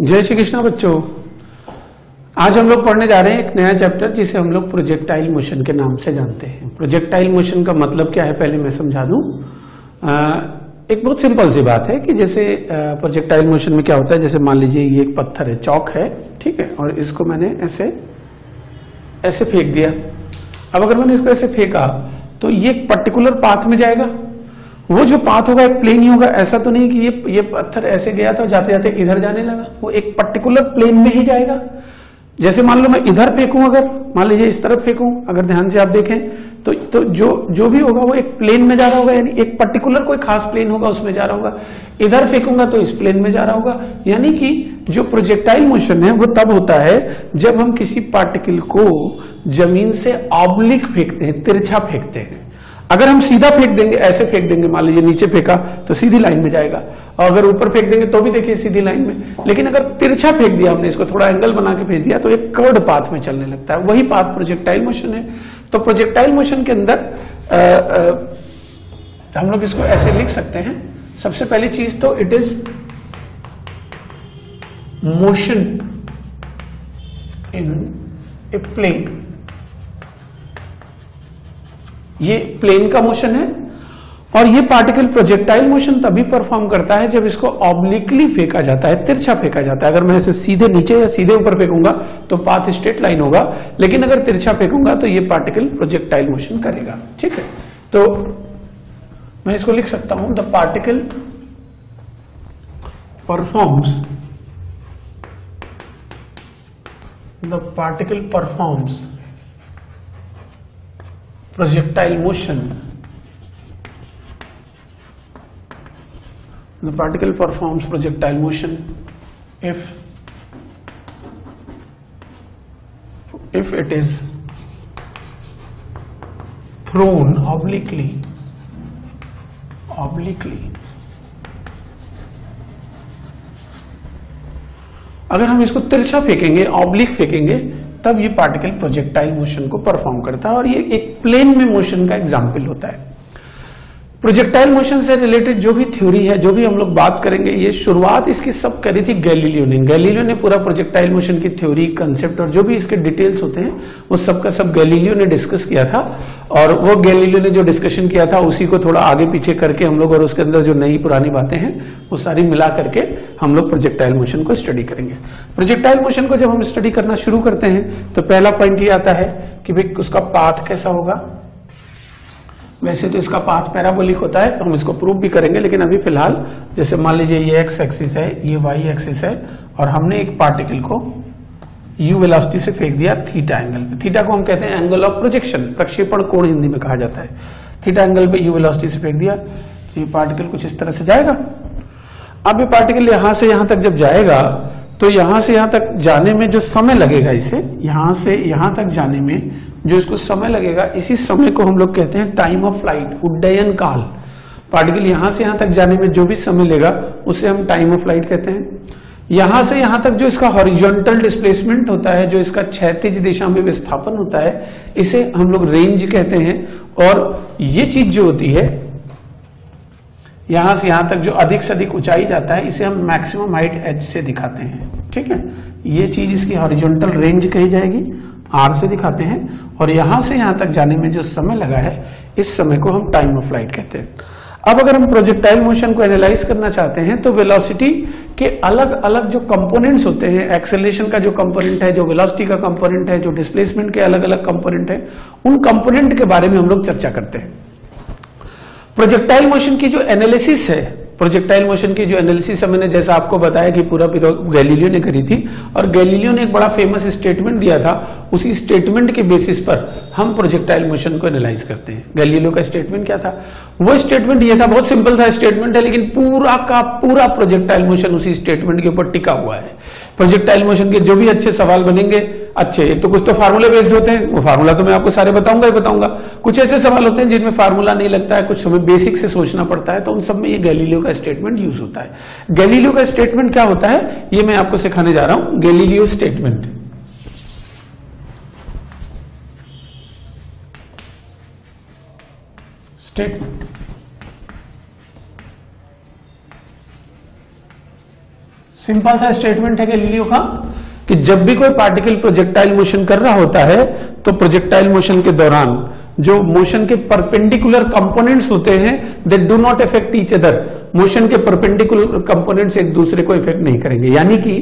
जय श्री कृष्णा बच्चों। आज हम लोग पढ़ने जा रहे हैं एक नया चैप्टर जिसे हम लोग प्रोजेक्टाइल मोशन के नाम से जानते हैं। प्रोजेक्टाइल मोशन का मतलब क्या है पहले मैं समझा दूँ। एक बहुत सिंपल सी बात है कि जैसे प्रोजेक्टाइल मोशन में क्या होता है, जैसे मान लीजिए ये एक पत्थर है, चौक है, ठीक है, और इसको मैंने ऐसे ऐसे फेंक दिया। अब अगर मैंने इसको ऐसे फेंका तो ये एक पर्टिकुलर पाथ में जाएगा। वो जो पाथ होगा, एक प्लेन ही होगा, ऐसा तो नहीं कि ये ये पत्थर ऐसे गया था जाते जाते इधर जाने लगा। वो एक पर्टिकुलर प्लेन में ही जाएगा। जैसे मान लो मैं इधर फेंकूं अगर, मान लीजिए इस तरफ़ फेंकू, अगर ध्यान से आप देखें तो तो जो जो भी होगा वो एक प्लेन में जा रहा होगा, यानी एक पर्टिकुलर कोई खास प्लेन होगा, उसमें जा रहा होगा। इधर फेंकूँगा तो इस प्लेन में जा रहा होगा। यानी कि जो प्रोजेक्टाइल मोशन है, वो तब होता है जब हम किसी पार्टिकल को ज़मीन से ऑब्लिक फेंकते हैं, तिरछा फेंकते हैं। अगर हम सीधा फेंक देंगे ऐसे फेंक देंगे मान लीजिए नीचे फेंका तो सीधी लाइन में जाएगा। और अगर ऊपर फेंक देंगे तो भी देखिए सीधी लाइन में। लेकिन अगर तिरछा फेंक दिया हमने इसको थोड़ा एंगल बना के भेज दिया तो एक कर्ड पाथ में चलने लगता है। वही पाथ प्रोजेक्टाइल मोशन है। तो प्रोजेक्टाइल मोशन के अंदर आ, आ, हम लोग इसको ऐसे लिख सकते हैं। सबसे पहली चीज़ तो it is motion in a plane ये प्लेन का मोशन है और ये पार्टिकल प्रोजेक्टाइल मोशन तभी परफॉर्म करता है जब इसको ऑब्लिकली फेंका जाता है, तिरछा फेंका जाता है। अगर मैं इसे सीधे नीचे या सीधे ऊपर फेंकूँगा तो पाथ स्ट्रेट लाइन होगा। लेकिन अगर तिरछा फेंकूँगा तो ये पार्टिकल प्रोजेक्टाइल मोशन करेगा। ठीक है? तो मैं इसको लिख सकता हूँ। The particle performs the particle performs projectile motion the particle performs projectile motion if if it is thrown obliquely obliquely अगर हम इसको तिरछा फेंकेंगे ऑब्लिक फेंकेंगे तब ये पार्टिकल प्रोजेक्टाइल मोशन को परफॉर्म करता है और ये एक प्लेन में मोशन का एग्ज़ाम्पल होता है। प्रोजेक्टाइल मोशन से रिलेटेड जो भी थ्योरी है, जो भी हम लोग बात करेंगे, ये शुरुआत इसकी सब करी थी गैलीलियो ने। गैलीलियो ने पूरा प्रोजेक्टाइल मोशन की थ्योरी कंसेप्ट और जो भी इसके डिटेल्स होते हैं, वो सब का सब गैलीलियो ने डिस्कस किया था। और वो गैलीलियो ने जो डिस्कशन किया था, उसी को थोड़ा आगे पीछे करके हम लोग और उसके अंदर जो नई पुरानी बातें हैं, वो सारी मिला करके हम लोग प्रोजेक्टाइल मोशन को स्टडी करेंगे। प्रोजेक्टाइल मोशन को जब हम स्टडी करना शुरू करते हैं तो पहला पॉइंट ये आता है कि भाई उसका पाथ कैसा होगा? वैसे तो इसका पाथ पैराबोलिक होता है तो हम इसको प्रूव भी करेंगे, लेकिन अभी फ़िलहाल, जैसे मान लीजिए ये एक्स एक्सिस है, ये वाई एक्सिस है, और हमने एक पार्टिकल को यू वेलोसिटी से फेंक दिया थीटा एंगल पे। थीटा को हम कहते हैं एंगल ऑफ़ प्रोजेक्शन प्रक्षेपण कोण हिंदी में कहा जाता है। थीटा एंगल पे यू वेलोसिटी से फेंक दिया तो ये पार्टिकल कुछ इस तरह से जाएगा। अब ये पार्टिकल यहाँ से यहाँ तक जब जाएगा तो यहाँ से यहाँ तक जाने में जो समय लगेगा इसे, यहाँ से यहाँ तक जाने में जो इसको समय लगेगा, इसी समय को हम लोग कहते हैं टाइम ऑफ़ फ़्लाइट उड्डयन काल। पार्टिकल यहाँ से यहाँ तक जाने में जो भी समय लेगा, उसे हम टाइम ऑफ़ फ़्लाइट कहते हैं। यहाँ से यहाँ तक जो इसका हॉरिजॉन्टल डिस्प्लेसमेंट होता है, जो इसका क्षैतिज दिशा में विस्थापन होता है, इसे हम लोग रेंज कहते हैं। और ये चीज़ जो होती है यहाँ से यहाँ तक जो अधिक से अधिक ऊंचाई जाता है, इसे हम मैक्सिमम हाइट एच से दिखाते हैं। ठीक है? ये चीज़ इसकी हॉरिजॉन्टल रेंज कही जाएगी आर से दिखाते हैं। और यहाँ से यहाँ तक जाने में जो समय लगा है, इस समय को हम टाइम ऑफ़ लाइट कहते हैं। अब अगर हम प्रोजेक्टाइल मोशन को एनालाइज करना चाहते हैं तो वेलोसिटी के अलग अलग जो कंपोनेंट्स होते हैं एक्सेलेशन का जो कंपोनेंट है, जो वेलोसिटी का कंपोनेंट है, जो डिस्प्लेसमेंट के अलग अलग कंपोनेंट है, उन कंपोनेंट के बारे में हम लोग चर्चा करते हैं। प्रोजेक्टाइल मोशन की जो एनालिसिस है प्रोजेक्टाइल मोशन की जो एनालिसिस है, मैंने जैसा आपको बताया कि पूरा गैलीलियो ने करी थी, और गैलीलियो ने एक बड़ा फ़ेमस स्टेटमेंट दिया था, उसी स्टेटमेंट के बेसिस पर हम प्रोजेक्टाइल मोशन को एनालाइज करते हैं। गैलीलियो का स्टेटमेंट क्या था? वो स्टेटमेंट ये था, बहुत सिंपल था स्टेटमेंट है, लेकिन पूरा का पूरा प्रोजेक्टाइल मोशन उसी स्टेटमेंट के ऊपर टिका हुआ है। प्रोजेक्टाइल मोशन के जो भी अच्छे सवाल बनेंगे अच्छे, एक तो कुछ तो फार्मूले बेस्ड होते हैं, वो फार्मूला तो मैं आपको सारे बताऊँगा ही बताऊँगा। कुछ ऐसे सवाल होते हैं जिनमें फार्मूला नहीं लगता है, कुछ हमें बेसिक से सोचना पड़ता है तो उन सब में ये गैलीलियो का स्टेटमेंट यूज़ होता है। गैलीलियो का स्टेटमेंट क्या होता है? ये मैं आपको सिखाने जा रहा हूँ। गैलीलियो स्टेटमेंट स्टेटमेंट सिंपल सा स्टेटमेंट है गैलीलियो का। कि जब भी कोई पार्टिकल प्रोजेक्टाइल मोशन कर रहा होता है तो प्रोजेक्टाइल मोशन के दौरान जो मोशन के परपेंडिकुलर कंपोनेंट्स होते हैं they do not effect each other motion के परपेंडिकुलर कंपोनेंट्स एक दूसरे को इफ़ेक्ट नहीं करेंगे। यानी कि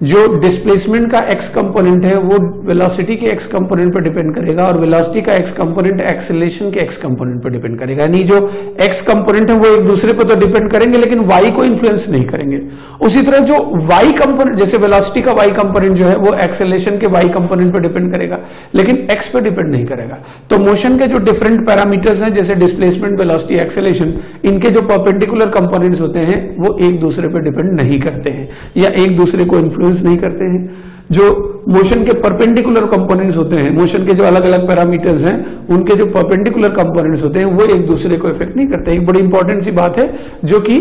जो डिस्प्लेसमेंट का एक्स कंपोनेंट है, वो वेलोसिटी के एक्स कंपोनेंट पर डिपेंड करेगा और वेलोसिटी का एक्स कंपोनेंट एक्सेलेशन के एक्स कंपोनेंट पर डिपेंड करेगा। यानी जो एक्स कंपोनेंट है, वो एक दूसरे पर तो डिपेंड करेंगे, लेकिन वाई को इन्फ्लुएंस नहीं करेंगे। उसी तरह जो वाई कंपोनेंट जैसे वेलोसिटी का वाई कंपोनेंट जो है, वो एक्सेलेशन के वाई कंपोनेंट पर डिपेंड करेगा, लेकिन एक्स पर डिपेंड नहीं करेगा। तो मोशन के जो डिफरेंट पैरामीटर्स हैं, जैसे डिस्प्लेसमेंट वेलोसिटी एक्सेलेशन इनके जो परपेंडिकुलर कंपोनेंट्स होते हैं, वो एक दूसरे पर डिपेंड नहीं करते हैं, या एक दूसरे को इन्फ्लुएंस इन्फ्लुएंस नहीं करते हैं। जो मोशन के परपेंडिकुलर कंपोनेंट्स होते हैं मोशन के जो अलग अलग पैरामीटर्स हैं, उनके जो परपेंडिकुलर कंपोनेंट्स होते हैं, वो एक दूसरे को इफ़ेक्ट नहीं करते। एक बड़ी इंपॉर्टेंट सी बात है, जो कि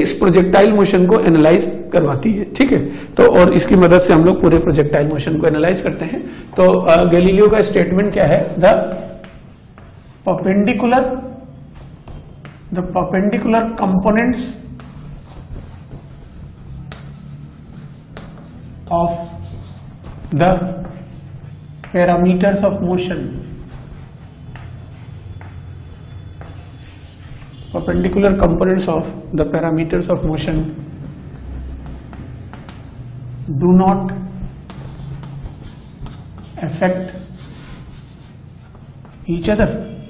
इस प्रोजेक्टाइल मोशन को एनालाइज करवाती है। ठीक है? तो और इसकी मदद से हम लोग पूरे प्रोजेक्टाइल मोशन को एनालाइज करते हैं। तो गैलीलियो का स्टेटमेंट क्या है? The perpendicular the perpendicular components of the parameters of motion. Perpendicular components of the parameters of motion do not affect each other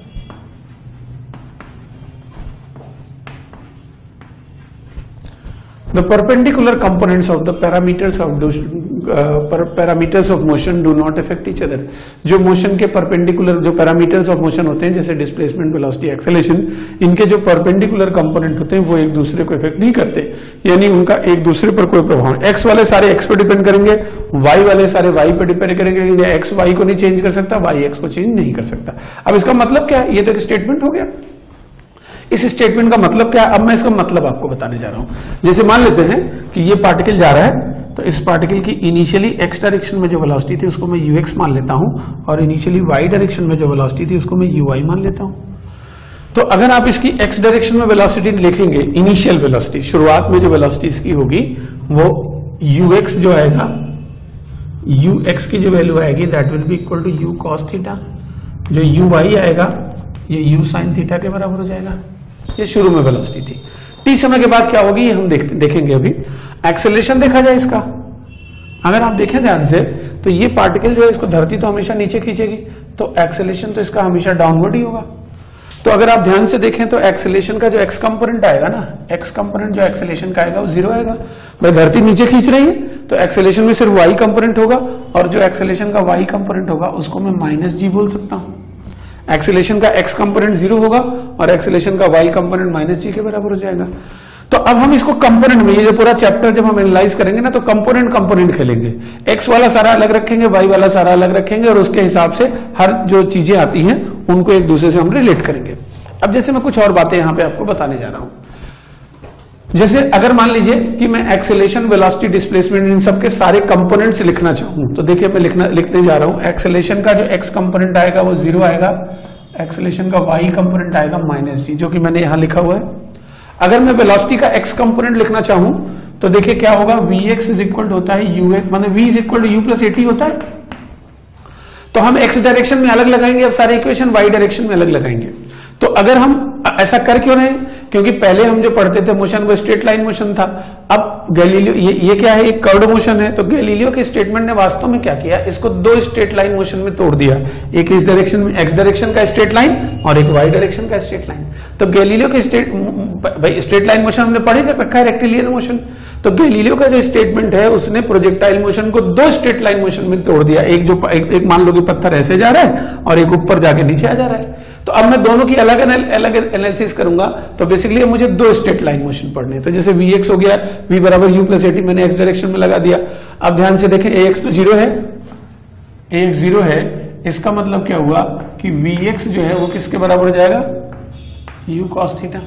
The perpendicular components of the parameters of those uh, parameters of motion do not affect each other. जो motion के perpendicular जो parameters of motion होते हैं जैसे displacement, velocity, acceleration, इनके जो perpendicular component होते हैं वो एक दूसरे को affect नहीं करते यानी उनका एक दूसरे पर कोई प्रभाव x वाले सारे x पे डिपेंड करेंगे y वाले सारे y पे डिपेंड करेंगे x y को नहीं चेंज कर सकता y x को चेंज नहीं कर सकता अब इसका मतलब क्या है ये तो एक स्टेटमेंट हो गया इस स्टेटमेंट का मतलब क्या है? अब मैं इसका मतलब आपको बताने जा रहा हूँ। जैसे मान लेते हैं कि ये पार्टिकल जा रहा है तो इस पार्टिकल की इनिशियली एक्स डायरेक्शन में जो वेलोसिटी थी, उसको मैं यू एक्स मान लेता हूँ, और इनिशियली वाई डायरेक्शन में जो वेलोसिटी थी, उसको मैं यू वाई मान लेता हूँ। तो अगर आप इसकी एक्स डायरेक्शन में वेलोसिटी लिखेंगे इनिशियल वेलोसिटी शुरुआत में जो वेलोसिटी इसकी होगी, वो यू एक्स जो आएगा यू एक्स की जो वैल्यू आएगी that will be equal to u cos theta जो यू वाई आएगा, ये यू साइन थीटा के बराबर हो जाएगा। ये शुरू में वेलोसिटी थी। टी समय के बाद क्या होगी हम देख, देखेंगे अभी। एक्सेलेशन देखा जाए इसका। अगर आप देखें ध्यान से तो ये पार्टिकल जो है इसको धरती तो हमेशा नीचे खींचेगी तो एक्सेलेशन तो इसका हमेशा डाउनवर्ड ही होगा। तो अगर आप ध्यान से देखें तो एक्सेलेशन का जो एक्स कंपोनेंट आएगा ना एक्स कंपोनेंट जो एक्सेलेशन का आएगा वो ज़ीरो आएगा। भाई धरती नीचे खींच रही है तो एक्सेलेशन में सिर्फ़ वाई कंपोनेंट होगा और जो एक्सेलेशन का वाई कंपोनेंट होगा उसको मैं माइनस जी बोल सकता हूँ। एक्सेलेशन का एक्स कंपोनेंट ज़ीरो होगा और एक्सेलेशन का वाई कंपोनेंट माइनस जी के बराबर हो जाएगा। तो अब हम इसको कंपोनेंट में, ये जो पूरा चैप्टर जब हम एनालाइज करेंगे ना तो कंपोनेंट कंपोनेंट खेलेंगे। एक्स वाला सारा अलग रखेंगे वाई वाला सारा अलग रखेंगे और उसके हिसाब से हर जो चीज़ें आती हैं, उनको एक दूसरे से हम रिलेट करेंगे। अब जैसे मैं कुछ और बातें यहाँ पे आपको बताने जा रहा हूँ। जैसे अगर मान लीजिए कि मैं एक्सेलेशन वेलोसिटी डिस्प्लेसमेंट इन सबके सारे कंपोनेंट्स लिखना चाहूँ तो देखिए मैं लिखना लिखने जा रहा हूँ। एक्सेलेशन का जो एक्स कंपोनेंट आएगा वो ज़ीरो आएगा। एक्सेलेशन का वाई कंपोनेंट आएगा माइनस जी जो कि मैंने यहाँ लिखा हुआ है। अगर मैं वेलोसिटी का एक्स कंपोनेंट लिखना चाहूँ तो देखिए क्या होगा? वी एक्स इज़ इक्वल होता है यू एक्स मतलब v is equal to u plus at होता है। तो हम एक्स डायरेक्शन में अलग लगाएँगे, अब सारे इक्वेशन वाई डायरेक्शन में अलग लगाएँगे। तो अगर हम ऐसा कर क्यों रहे क्योंकि पहले हम जो पढ़ते थे मोशन वो स्ट्रेट लाइन मोशन था। अब गैलीलियो ये, ये क्या है? एक कर्ड मोशन है। तो गैलीलियो के स्टेटमेंट ने वास्तव में क्या किया? इसको दो स्ट्रेट लाइन मोशन में तोड़ दिया। एक इस डायरेक्शन में एक्स डायरेक्शन का स्ट्रेट लाइन और एक वाई डायरेक्शन का स्ट्रेट लाइन तो गैलीलियो के स्ट्रेट भाई स्ट्रेट लाइन मोशन हमने पढ़े रखा है रेक्टिलियर मोशन तो गैलीलियो का जो स्टेटमेंट है उसने प्रोजेक्टाइल मोशन को दो स्ट्रेट लाइन मोशन में तोड़ दिया। एक जो एक, एक मान लो कि पत्थर ऐसे जा रहा है और एक ऊपर जाके नीचे आ जा रहा है। तो अब मैं दोनों की अलग अलग एनालिसिस करूँगा तो बेसिकली मुझे दो स्ट्रेट लाइन मोशन पढ़ने तो जैसे वी एक्स हो गया वी बराबर यू प्लस एटी मैंने एक्स डायरेक्शन में लगा दिया। अब ध्यान से देखें ए एक्स तो ज़ीरो है ए एक्स ज़ीरो है। इसका मतलब क्या हुआ कि वी एक्स जो है, वो किसके बराबर हो जाएगा? यू कॉस थीटा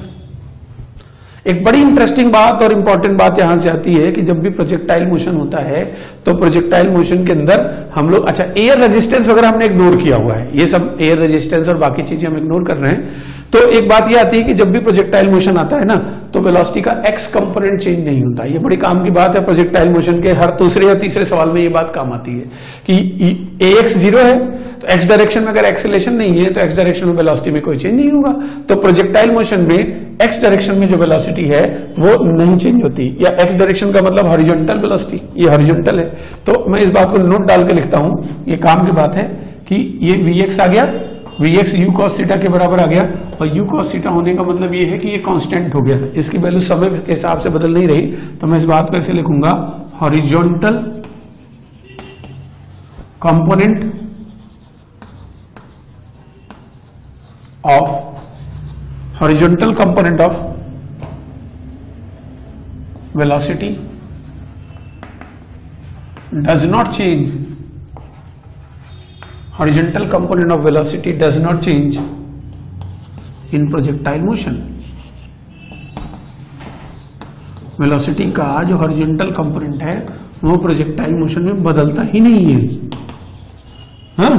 एक बड़ी इंटरेस्टिंग बात और इंपॉर्टेंट बात यहाँ से आती है कि जब भी प्रोजेक्टाइल मोशन होता है तो प्रोजेक्टाइल मोशन के अंदर हम लोग अच्छा एयर रेजिस्टेंस वगैरह हमने इग्नोर किया हुआ है। ये सब एयर रेजिस्टेंस और बाकी चीज़ें हम इग्नोर कर रहे हैं। तो एक बात ये आती है कि जब भी प्रोजेक्टाइल मोशन आता है ना तो वेलोसिटी का एक्स कंपोनेंट चेंज नहीं होता। ये बड़ी काम की बात है। प्रोजेक्टाइल मोशन के हर दूसरे या तीसरे सवाल में ये बात काम आती है कि ए एक्स ज़ीरो है तो एक्स डायरेक्शन में अगर एक्सेलेशन नहीं है तो एक्स डायरेक्शन में वेलोसिटी में कोई चेंज नहीं होगा। तो प्रोजेक्टाइल मोशन में एक्स डायरेक्शन में जो वेलोसिटी है, वो नहीं चेंज होती। या एक्स डायरेक्शन का मतलब हॉरिजॉन्टल वेलोसिटी ये हॉरिजॉन्टल है। तो मैं इस बात को नोट डाल के लिखता हूँ, ये काम की बात है कि ये वी एक्स आ गया we x you cos theta के बराबर आ गया, और यू कॉस सीटा होने का मतलब ये है कि ये कांस्टेंट हो गया। इसकी वैल्यू समय के हिसाब से बदल नहीं रही तो मैं इस बात को ऐसे लिखूँगा horizontal component of horizontal component of velocity does not change horizontal component of velocity does not change in projectile motion. Velocity का जो हॉरिजॉन्टल कंपोनेंट है, वो प्रोजेक्टाइल मोशन में बदलता ही नहीं है। हाँ?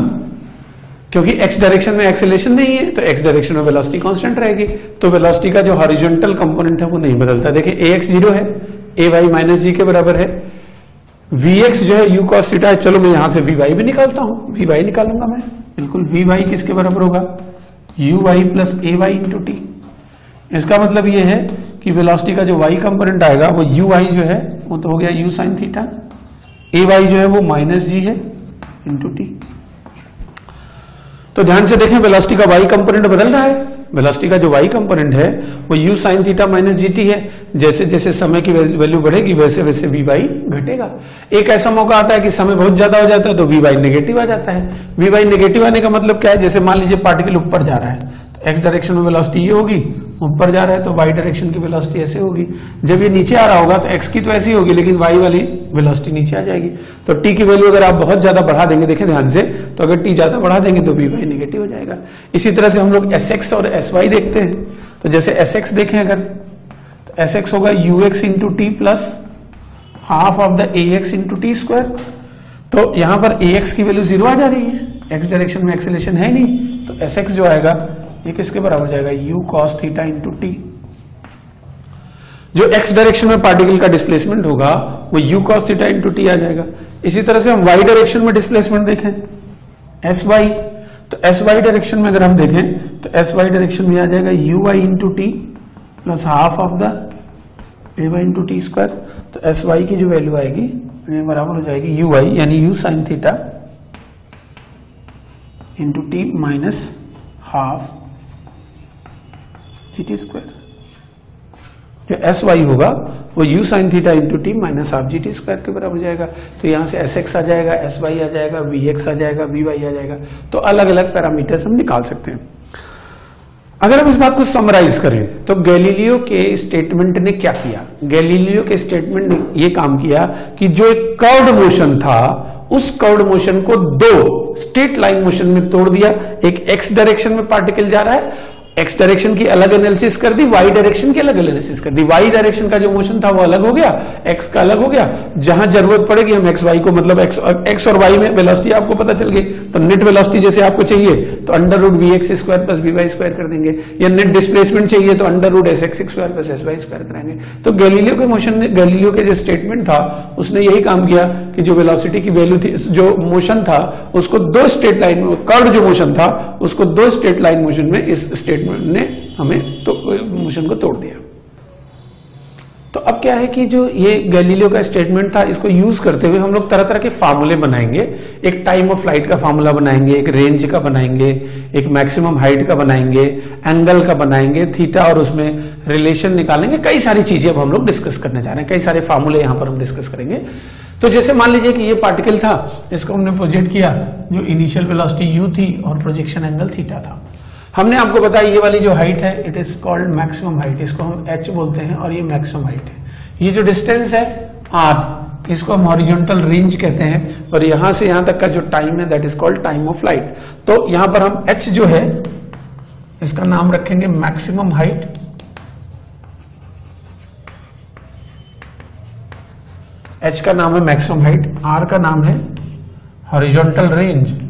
क्योंकि एक्स डायरेक्शन में एक्सेलेशन नहीं है तो एक्स डायरेक्शन में वेलोसिटी कांस्टेंट रहेगी। तो वेलोसिटी का जो हॉरिजॉन्टल कंपोनेंट है, वो नहीं बदलता। देखिए ए एक्स ज़ीरो है ए वाई माइनस जी के बराबर है। एक्स जो है यू कॉस सीटा है, चलो मैं यहाँ से वाई भी निकालता हूँ। वाई निकालूँगा मैं। बिल्कुल वाई किसके बराबर होगा? U y plus a y into t इसका मतलब यह है कि वेलोसिटी का जो वाई कंपोनेंट आएगा, वो यू वाई जो है, वो तो हो गया u sine theta a y जो है, वो माइनस जी है इंटू टी तो ध्यान से देखें वेलोसिटी का वाई कंपोनेंट बदल रहा है। वेलोसिटी का जो वाई कंपोनेंट है, वो u sine theta minus g है। जैसे जैसे समय की वैल्यू बढ़ेगी, वैसे वैसे वी वाई घटेगा। एक ऐसा मौका आता है कि समय बहुत ज़्यादा हो जाता है तो वी वाई नेगेटिव आ जाता है। वी वाई नेगेटिव आने का मतलब क्या है? जैसे मान लीजिए पार्टिकल ऊपर जा रहा है एक्स डायरेक्शन में वेलोसिटी ये होगी, ऊपर जा रहा है तो वाई डायरेक्शन की वेलोसिटी ऐसे होगी। जब ये नीचे आ रहा होगा तो एक्स की तो ऐसी होगी, लेकिन वाई वाली वेलोसिटी नीचे आ जाएगी। तो टी की वैल्यू अगर आप बहुत ज़्यादा बढ़ा देंगे, देखें ध्यान से तो अगर टी ज़्यादा बढ़ा देंगे तो वी वाई निगेटिव हो जाएगा। इसी तरह से हम लोग एस एक्स और एस वाई देखते हैं। तो जैसे एस एक्स देखें अगर तो एस एक्स होगा u x into t plus half of the a x into t square तो यहाँ पर ए एक्स की वैल्यू ज़ीरो आ जा रही है। एक्स डायरेक्शन में एक्सेलेशन है नहीं। तो एस एक्स जो आएगा ये किसके बराबर जाएगा? U cos theta into t जो एक्स डायरेक्शन में पार्टिकल का डिस्प्लेसमेंट होगा, वो u cos theta into t आ जाएगा। इसी तरह से हम वाई डायरेक्शन में डिस्प्लेसमेंट देखें। एस वाई तो एस वाई डायरेक्शन में अगर हम देखें तो एस वाई डायरेक्शन में आ जाएगा u y into t plus half of the a y into t square तो एस वाई की जो वैल्यू आएगी बराबर हो जाएगी यू वाई यानी u sine theta into t minus half g square. जो एस वाई होगा, वो u sine theta into t minus half g t square के बराबर हो जाएगा। तो यहाँ से एस एक्स आ जाएगा एस वाई आ जाएगा वी एक्स आ जाएगा वी वाई आ जाएगा। तो अलग अलग पैरामीटर्स हम निकाल सकते हैं। अगर हम इस बात को समराइज करें तो गैलीलियो के स्टेटमेंट ने क्या किया? गैलीलियो के स्टेटमेंट ने यह काम किया कि जो एक कर्ड मोशन था, उस कर्ड मोशन को दो स्ट्रेट लाइन मोशन में तोड़ दिया। एक एक्स डायरेक्शन में पार्टिकल जा रहा है एक्स डायरेक्शन की अलग एनालिसिस कर दी वाई डायरेक्शन की अलग एनालिसिस कर दी। वाई डायरेक्शन का जो मोशन था वो अलग हो गया एक्स का अलग हो गया। जहाँ ज़रूरत पड़ेगी हम एक्स वाई को मतलब एक्स एक्स और वाई में वेलोसिटी आपको पता चल गई। तो नेट वेलोसिटी जैसे आपको चाहिए तो under root v x square plus v y square कर देंगे। या नेट डिस्प्लेसमेंट चाहिए तो under root s x square plus s y square करेंगे तो गैलीलियो के मोशन ने गैलीलियो के जो स्टेटमेंट था, उसने यही काम किया कि जो वेलोसिटी की वैल्यू थी, जो मोशन था, उसको दो स्टेट लाइन में कर्ड जो मोशन था, उसको दो स्टेट लाइन मोशन में इस स्टेटमेंट ने हमें तो मोशन को तोड़ दिया। तो अब क्या है कि जो ये गैलीलियो का स्टेटमेंट था, इसको यूज़ करते हुए हम लोग तरह तरह के फार्मूले बनाएँगे। एक टाइम ऑफ़ फ़्लाइट का फार्मूला बनाएँगे, एक रेंज का बनाएँगे, एक मैक्सिमम हाइट का बनाएँगे एंगल का बनाएँगे थीटा और उसमें रिलेशन निकालेंगे। कई सारी चीज़ें अब हम लोग डिस्कस करने जा रहे हैं, कई सारे फार्मूले यहाँ पर हम डिस्कस करेंगे। तो जैसे मान लीजिए कि ये पार्टिकल था, इसको हमने प्रोजेक्ट किया, जो इनिशियल वेलोसिटी यू थी और प्रोजेक्शन एंगल थीटा था। हमने आपको बताया, ये वाली जो हाइट है it is called maximum height इसको हम एच बोलते हैं और ये मैक्सिमम हाइट है। ये जो डिस्टेंस है आर इसको हम हॉरिजॉन्टल रेंज कहते हैं और यहाँ से यहाँ तक का जो टाइम है that is called time of flight तो यहाँ पर हम एच जो है, इसका नाम रखेंगे मैक्सिमम हाइट एच का नाम है मैक्सिमम हाइट आर का नाम है हॉरिजॉन्टल रेंज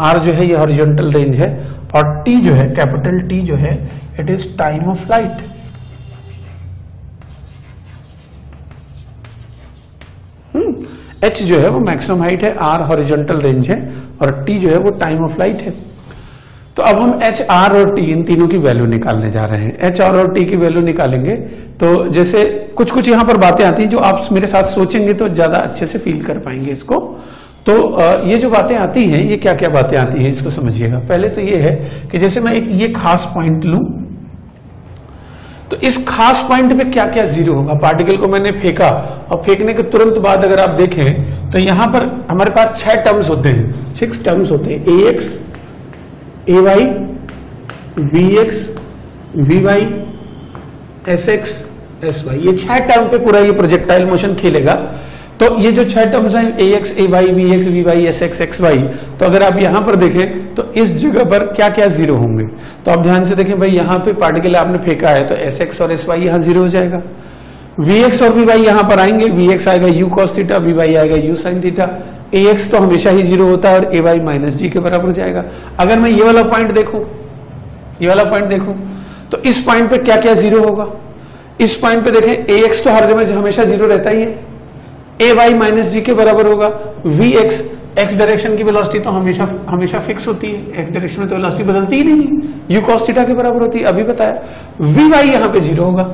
आर जो है, ये हॉरिजॉन्टल रेंज है और टी जो है कैपिटल टी जो है it is time of flight h जो है, वो मैक्सिमम हाइट है आर हॉरिजॉन्टल रेंज है और टी जो है, वो टाइम ऑफ़ फ़्लाइट है. तो अब हम एच आर और टी इन तीनों की वैल्यू निकालने जा रहे हैं। एच आर और टी की वैल्यू निकालेंगे तो जैसे कुछ कुछ यहाँ पर बातें आती हैं जो आप मेरे साथ सोचेंगे तो ज़्यादा अच्छे से फील कर पाएँगे इसको। तो ये जो बातें आती हैं, ये क्या क्या बातें आती हैं, इसको समझिएगा। पहले तो ये है कि जैसे मैं एक ये खास पॉइंट लू तो इस खास पॉइंट पे क्या क्या ज़ीरो होगा? पार्टिकल को मैंने फेंका, और फेंकने के तुरंत बाद अगर आप देखें तो यहाँ पर हमारे पास छह टर्म्स होते हैं। सिक्स टर्म्स होते हैं। A x a y v x v y s x s y ये छह टर्म पे पूरा ये प्रोजेक्टाइल मोशन खेलेगा। तो ये जो छह टर्म्स हैं a x a y v x v y s x x y तो अगर आप यहाँ पर देखें तो इस जगह पर क्या क्या ज़ीरो होंगे? तो आप ध्यान से देखें, भाई, यहाँ पे पार्टिकल आपने फेंका है तो एस एक्स और एस वाई यहाँ ज़ीरो हो जाएगा। वी एक्स और वी वाई यहाँ पर आएँगे वी एक्स आएगा u cos theta v y आएगा u sine theta a x तो हमेशा ही ज़ीरो होता है और ए वाई माइनस जी के बराबर हो जाएगा। अगर मैं ये वाला पॉइंट देखू, ये वाला पॉइंट देखू तो इस पॉइंट पे क्या क्या ज़ीरो होगा? इस पॉइंट पे देखें ए एक्स तो हर जगह हमेशा ज़ीरो रहता ही है। ए वाई माइनस जी के बराबर होगा। वी एक्स एक्स डायरेक्शन की वेलोसिटी तो हमेशा हमेशा फिक्स होती है। एक्स डायरेक्शन में तो वेलोसिटी बदलती ही नहीं। यू कॉस थीटा के बराबर होती है। अभी बताया। वी वाई यहाँ पे ज़ीरो होगा।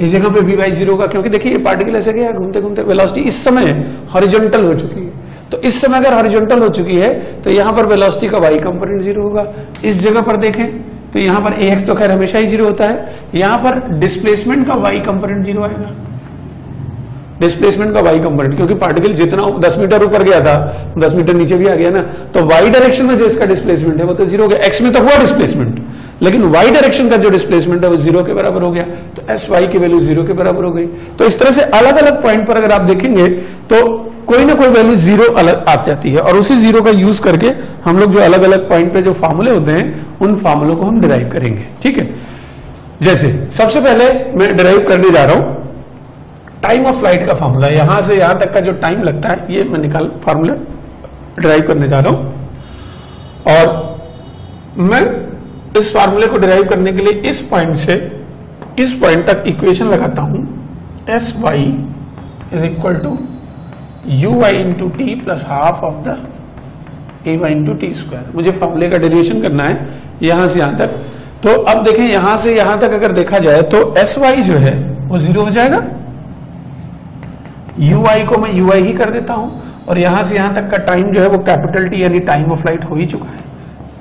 इस जगह पे वी वाई ज़ीरो होगा, क्योंकि देखिए ये पार्टिकल ऐसे गया घूमते घूमते वेलोसिटी इस समय हॉरिजॉन्टल हो चुकी है। तो इस समय अगर हॉरिजॉन्टल हो चुकी है तो यहाँ पर वेलोसिटी का वाई कंपोनेंट ज़ीरो होगा। इस जगह पर देखें तो यहाँ पर ए एक्स तो खैर हमेशा ही ज़ीरो होता है। यहाँ पर डिस्प्लेसमेंट का वाई कंपोनेंट ज़ीरो आएगा। डिस्प्लेसमेंट का वाई कंपोनेंट क्योंकि पार्टिकल जितना 10 मीटर ऊपर गया था 10 मीटर नीचे भी आ गया ना तो वाई डायरेक्शन में जो इसका डिस्प्लेसमेंट है, वो तो ज़ीरो हो गया। एक्स में तो हुआ डिस्प्लेसमेंट लेकिन वाई डायरेक्शन का जो डिस्प्लेसमेंट है, वो ज़ीरो के बराबर हो गया। तो एस वाई की वैल्यू ज़ीरो के बराबर हो गई। तो इस तरह से अलग अलग पॉइंट पर अगर आप देखेंगे तो कोई ना कोई वैल्यू ज़ीरो अलग आ जाती है, और उसी ज़ीरो का यूज़ करके हम लोग जो अलग अलग पॉइंट पे जो फार्मूले होते हैं, उन फॉर्मूलों को हम डिराइव करेंगे। ठीक है? जैसे, सबसे पहले मैं डिराइव करने जा रहा हूँ। टाइम ऑफ़ फ़्लाइट का फॉर्मूला यहाँ से यहाँ तक का जो टाइम लगता है, ये मैं निकाल फॉर्मूला ड्राइव करने जा रहा हूँ। और मैं इस फॉर्मूले को डिराइव करने के लिए इस पॉइंट से, इस पॉइंट तक इक्वेशन लगाता हूँ। S y is equal to u y into t plus half of the a y into t square मुझे फॉर्मूले का डेरिवेशन करना है यहाँ से यहाँ तक। तो अब देखें, यहाँ से यहाँ तक अगर देखा जाए तो एस वाई जो है, वो ज़ीरो हो जाएगा। यू आई को मैं यू आई ही कर देता हूँ। और यहाँ से यहाँ तक का टाइम जो है वो कैपिटल टी यानी टाइम ऑफ़ लाइट हो ही चुका है।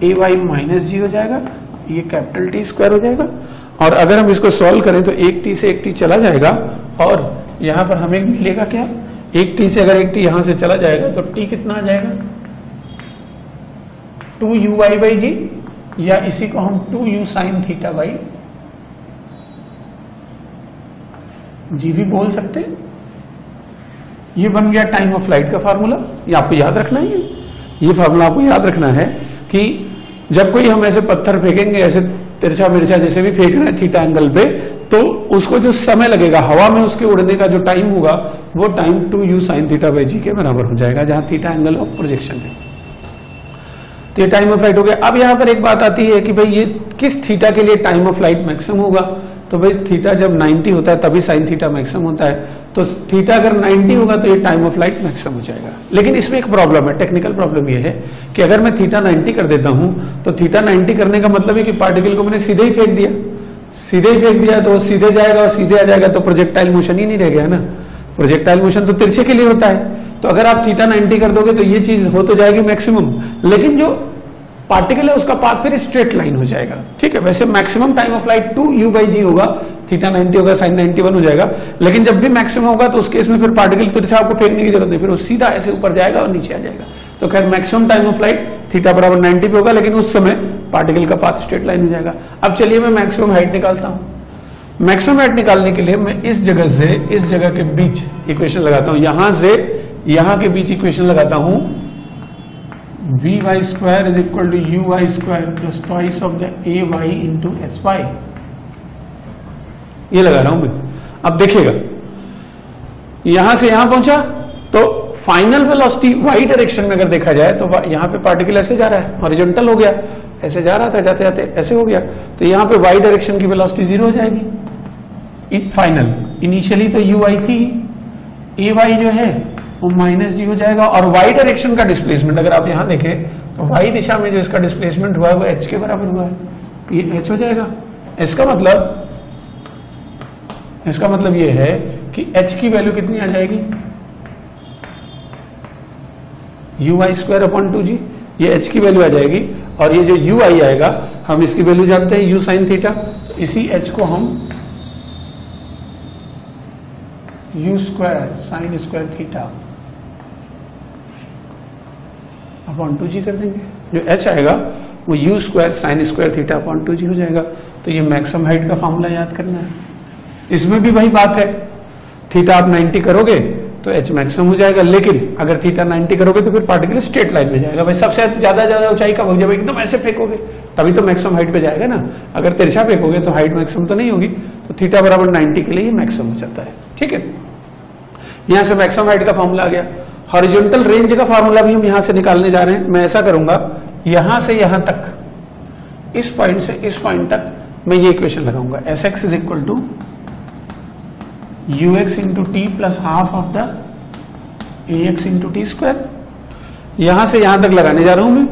ए वाई माइनस जी हो जाएगा, ये कैपिटल टी स्क्वायर हो जाएगा। और अगर हम इसको सॉल्व करें तो एक टी से एक टी चला जाएगा। और यहाँ पर हमें मिलेगा क्या? एक टी से अगर एक टी यहाँ से चला जाएगा तो टी कितना आ जाएगा? Two u y by g या इसी को हम two u sine theta by g भी बोल सकते हैं। ये बन गया टाइम ऑफ़ फ़्लाइट का फार्मूला ये आपको याद रखना है ये। फार्मूला आपको याद रखना है कि जब कोई हम ऐसे पत्थर फेंकेंगे, ऐसे तिरछा मिर्चा जैसे भी फेंक रहे हैं थीटा एंगल पे तो उसको जो समय लगेगा, हवा में उसके उड़ने का जो टाइम होगा, वो time two u sine theta by g के बराबर हो जाएगा, जहाँ थीटा एंगल ऑफ़ प्रोजेक्शन है। तो ये टाइम ऑफ़ फ़्लाइट हो गया। अब यहाँ पर एक बात आती है कि भाई ये किस थीटा के लिए टाइम ऑफ़ फ़्लाइट मैक्सिमम होगा? तो भाई थीटा जब 90 होता है, तभी साइन थीटा मैक्सिमम होता है। तो थीटा अगर 90 होगा तो ये टाइम ऑफ़ लाइट मैक्सिमम हो जाएगा। लेकिन इसमें एक प्रॉब्लम है टेक्निकल प्रॉब्लम ये है कि अगर मैं थीटा 90 कर देता हूँ तो थीटा 90 करने का मतलब है कि पार्टिकल को मैंने सीधे ही फेंक दिया। सीधे ही फेंक दिया तो सीधे जाएगा और सीधे आ जाएगा तो प्रोजेक्टाइल मोशन ही नहीं रह गया ना। प्रोजेक्टाइल मोशन तो तिरछे के लिए होता है। तो अगर आप थीटा 90 कर दोगे तो ये चीज़ हो तो जाएगी मैक्सिमम लेकिन जो पार्टिकल है, उसका पाथ फिर स्ट्रेट लाइन हो जाएगा। ठीक है? वैसे maximum time of light two u by g होगा। थीटा 90 होगा साइन 91 हो जाएगा। लेकिन जब भी मैक्सिमम होगा तो उस केस में फिर पार्टिकल तिरछा आपको फेंकने की ज़रूरत नहीं। फिर वो सीधा ऐसे ऊपर जाएगा और नीचे आ जाएगा। तो खैर maximum time of light theta बराबर 90 पे होगा, लेकिन उस समय पार्टिकल का पाथ स्ट्रेट लाइन हो जाएगा। अब चलिए मैं मैक्सिमम हाइट निकालता हूँ। मैक्सिमम हाइट निकालने के लिए मैं इस जगह से, इस जगह के बीच इक्वेशन लगाता हूँ। यहाँ से, यहाँ के बीच इक्वेशन लगाता हूँ। V y square is equal to u y square plus twice of the a y into h y ये लगा रहा हूँ मैं। अब देखिएगा। यहाँ से यहाँ पहुँचा तो फाइनल वेलोसिटी वाई डायरेक्शन में अगर देखा जाए तो यहाँ पे पार्टिकल ऐसे जा रहा है, हॉरिजॉन्टल हो गया, ऐसे जा रहा था, जाते जाते ऐसे हो गया तो यहाँ पे वाई डायरेक्शन की वेलोसिटी ज़ीरो हो जाएगी। फाइनल, इनिशियली तो यू आई थी ए वाई जो है, वो माइनस जी हो जाएगा, और वाई डायरेक्शन का डिस्प्लेसमेंट, अगर आप यहाँ देखें तो वाई दिशा में जो इसका डिस्प्लेसमेंट हुआ है, वो एच के बराबर हुआ है। ये एच हो जाएगा। इसका मतलब इसका मतलब ये है कि एच की वैल्यू कितनी आ जाएगी? U I square upon two G ये एच की वैल्यू आ जाएगी, और ये जो यू आई आएगा, हम इसकी वैल्यू जानते हैं यू साइन थीटा तो इसी एच को हम U square sine square theta upon two G कर देंगे। जो एच आएगा, वो U square sine square theta upon two G हो जाएगा। तो ये मैक्सिमम हाइट का फॉर्मूला याद करना है। इसमें भी वही बात है। थीटा आप 90 करोगे तो एच मैक्सिमम हो जाएगा। लेकिन अगर थीटा 90 करोगे तो फिर पार्टिकल स्ट्रेट लाइन में जाएगा। भाई सबसे ज़्यादा ज़्यादा ऊंचाई कब हो जब एकदम ऐसे फेंकोगे, तभी तो मैक्सिमम हाइट पे जाएगा ना। अगर तिरछा फेंकोगे तो हाइट मैक्सिमम तो नहीं होगी। तो थीटा बराबर 90 के लिए मैक्सिमम हो जाता है। ठीक है? यहाँ से मैक्सिमम हाइट का फॉर्मूला आ गया। हॉरिजॉन्टल रेंज का फॉर्मूला भी हम यहाँ से निकालने जा रहे हैं। मैं ऐसा करूँगा, यहाँ से यहाँ तक, इस पॉइंट से इस पॉइंट तक मैं ये इक्वेशन लगाऊँगा। S X is equal to X into T plus half of the A X into T square यहाँ से यहाँ तक लगाने जा रहा हूँ मैं।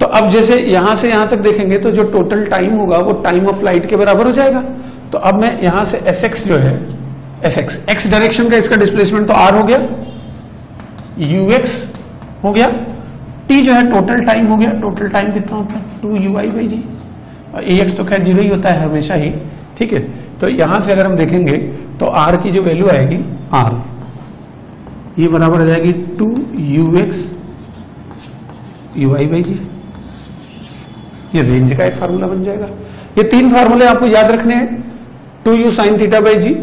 तो अब जैसे यहाँ से यहाँ तक देखेंगे तो जो टोटल टाइम होगा वो टाइम ऑफ़ लाइट के बराबर हो जाएगा। तो अब मैं यहाँ से एस एक्स जो है एस एक्स एक्स डायरेक्शन का इसका डिस्प्लेसमेंट तो आर हो गया। यू एक्स हो गया। टी जो है टोटल टाइम हो गया। टोटल टाइम कितना होता है? Two U I by G A X तो खैर ज़ीरो ही होता है हमेशा ही, ठीक है? तो यहाँ से अगर हम देखेंगे तो आर की जो वैल्यू आएगी आर ये बराबर आ जाएगी two U X U I by G ये रेंज का एक फार्मूला बन जाएगा। ये तीन फार्मूले आपको याद रखने हैं। Two U sine theta by G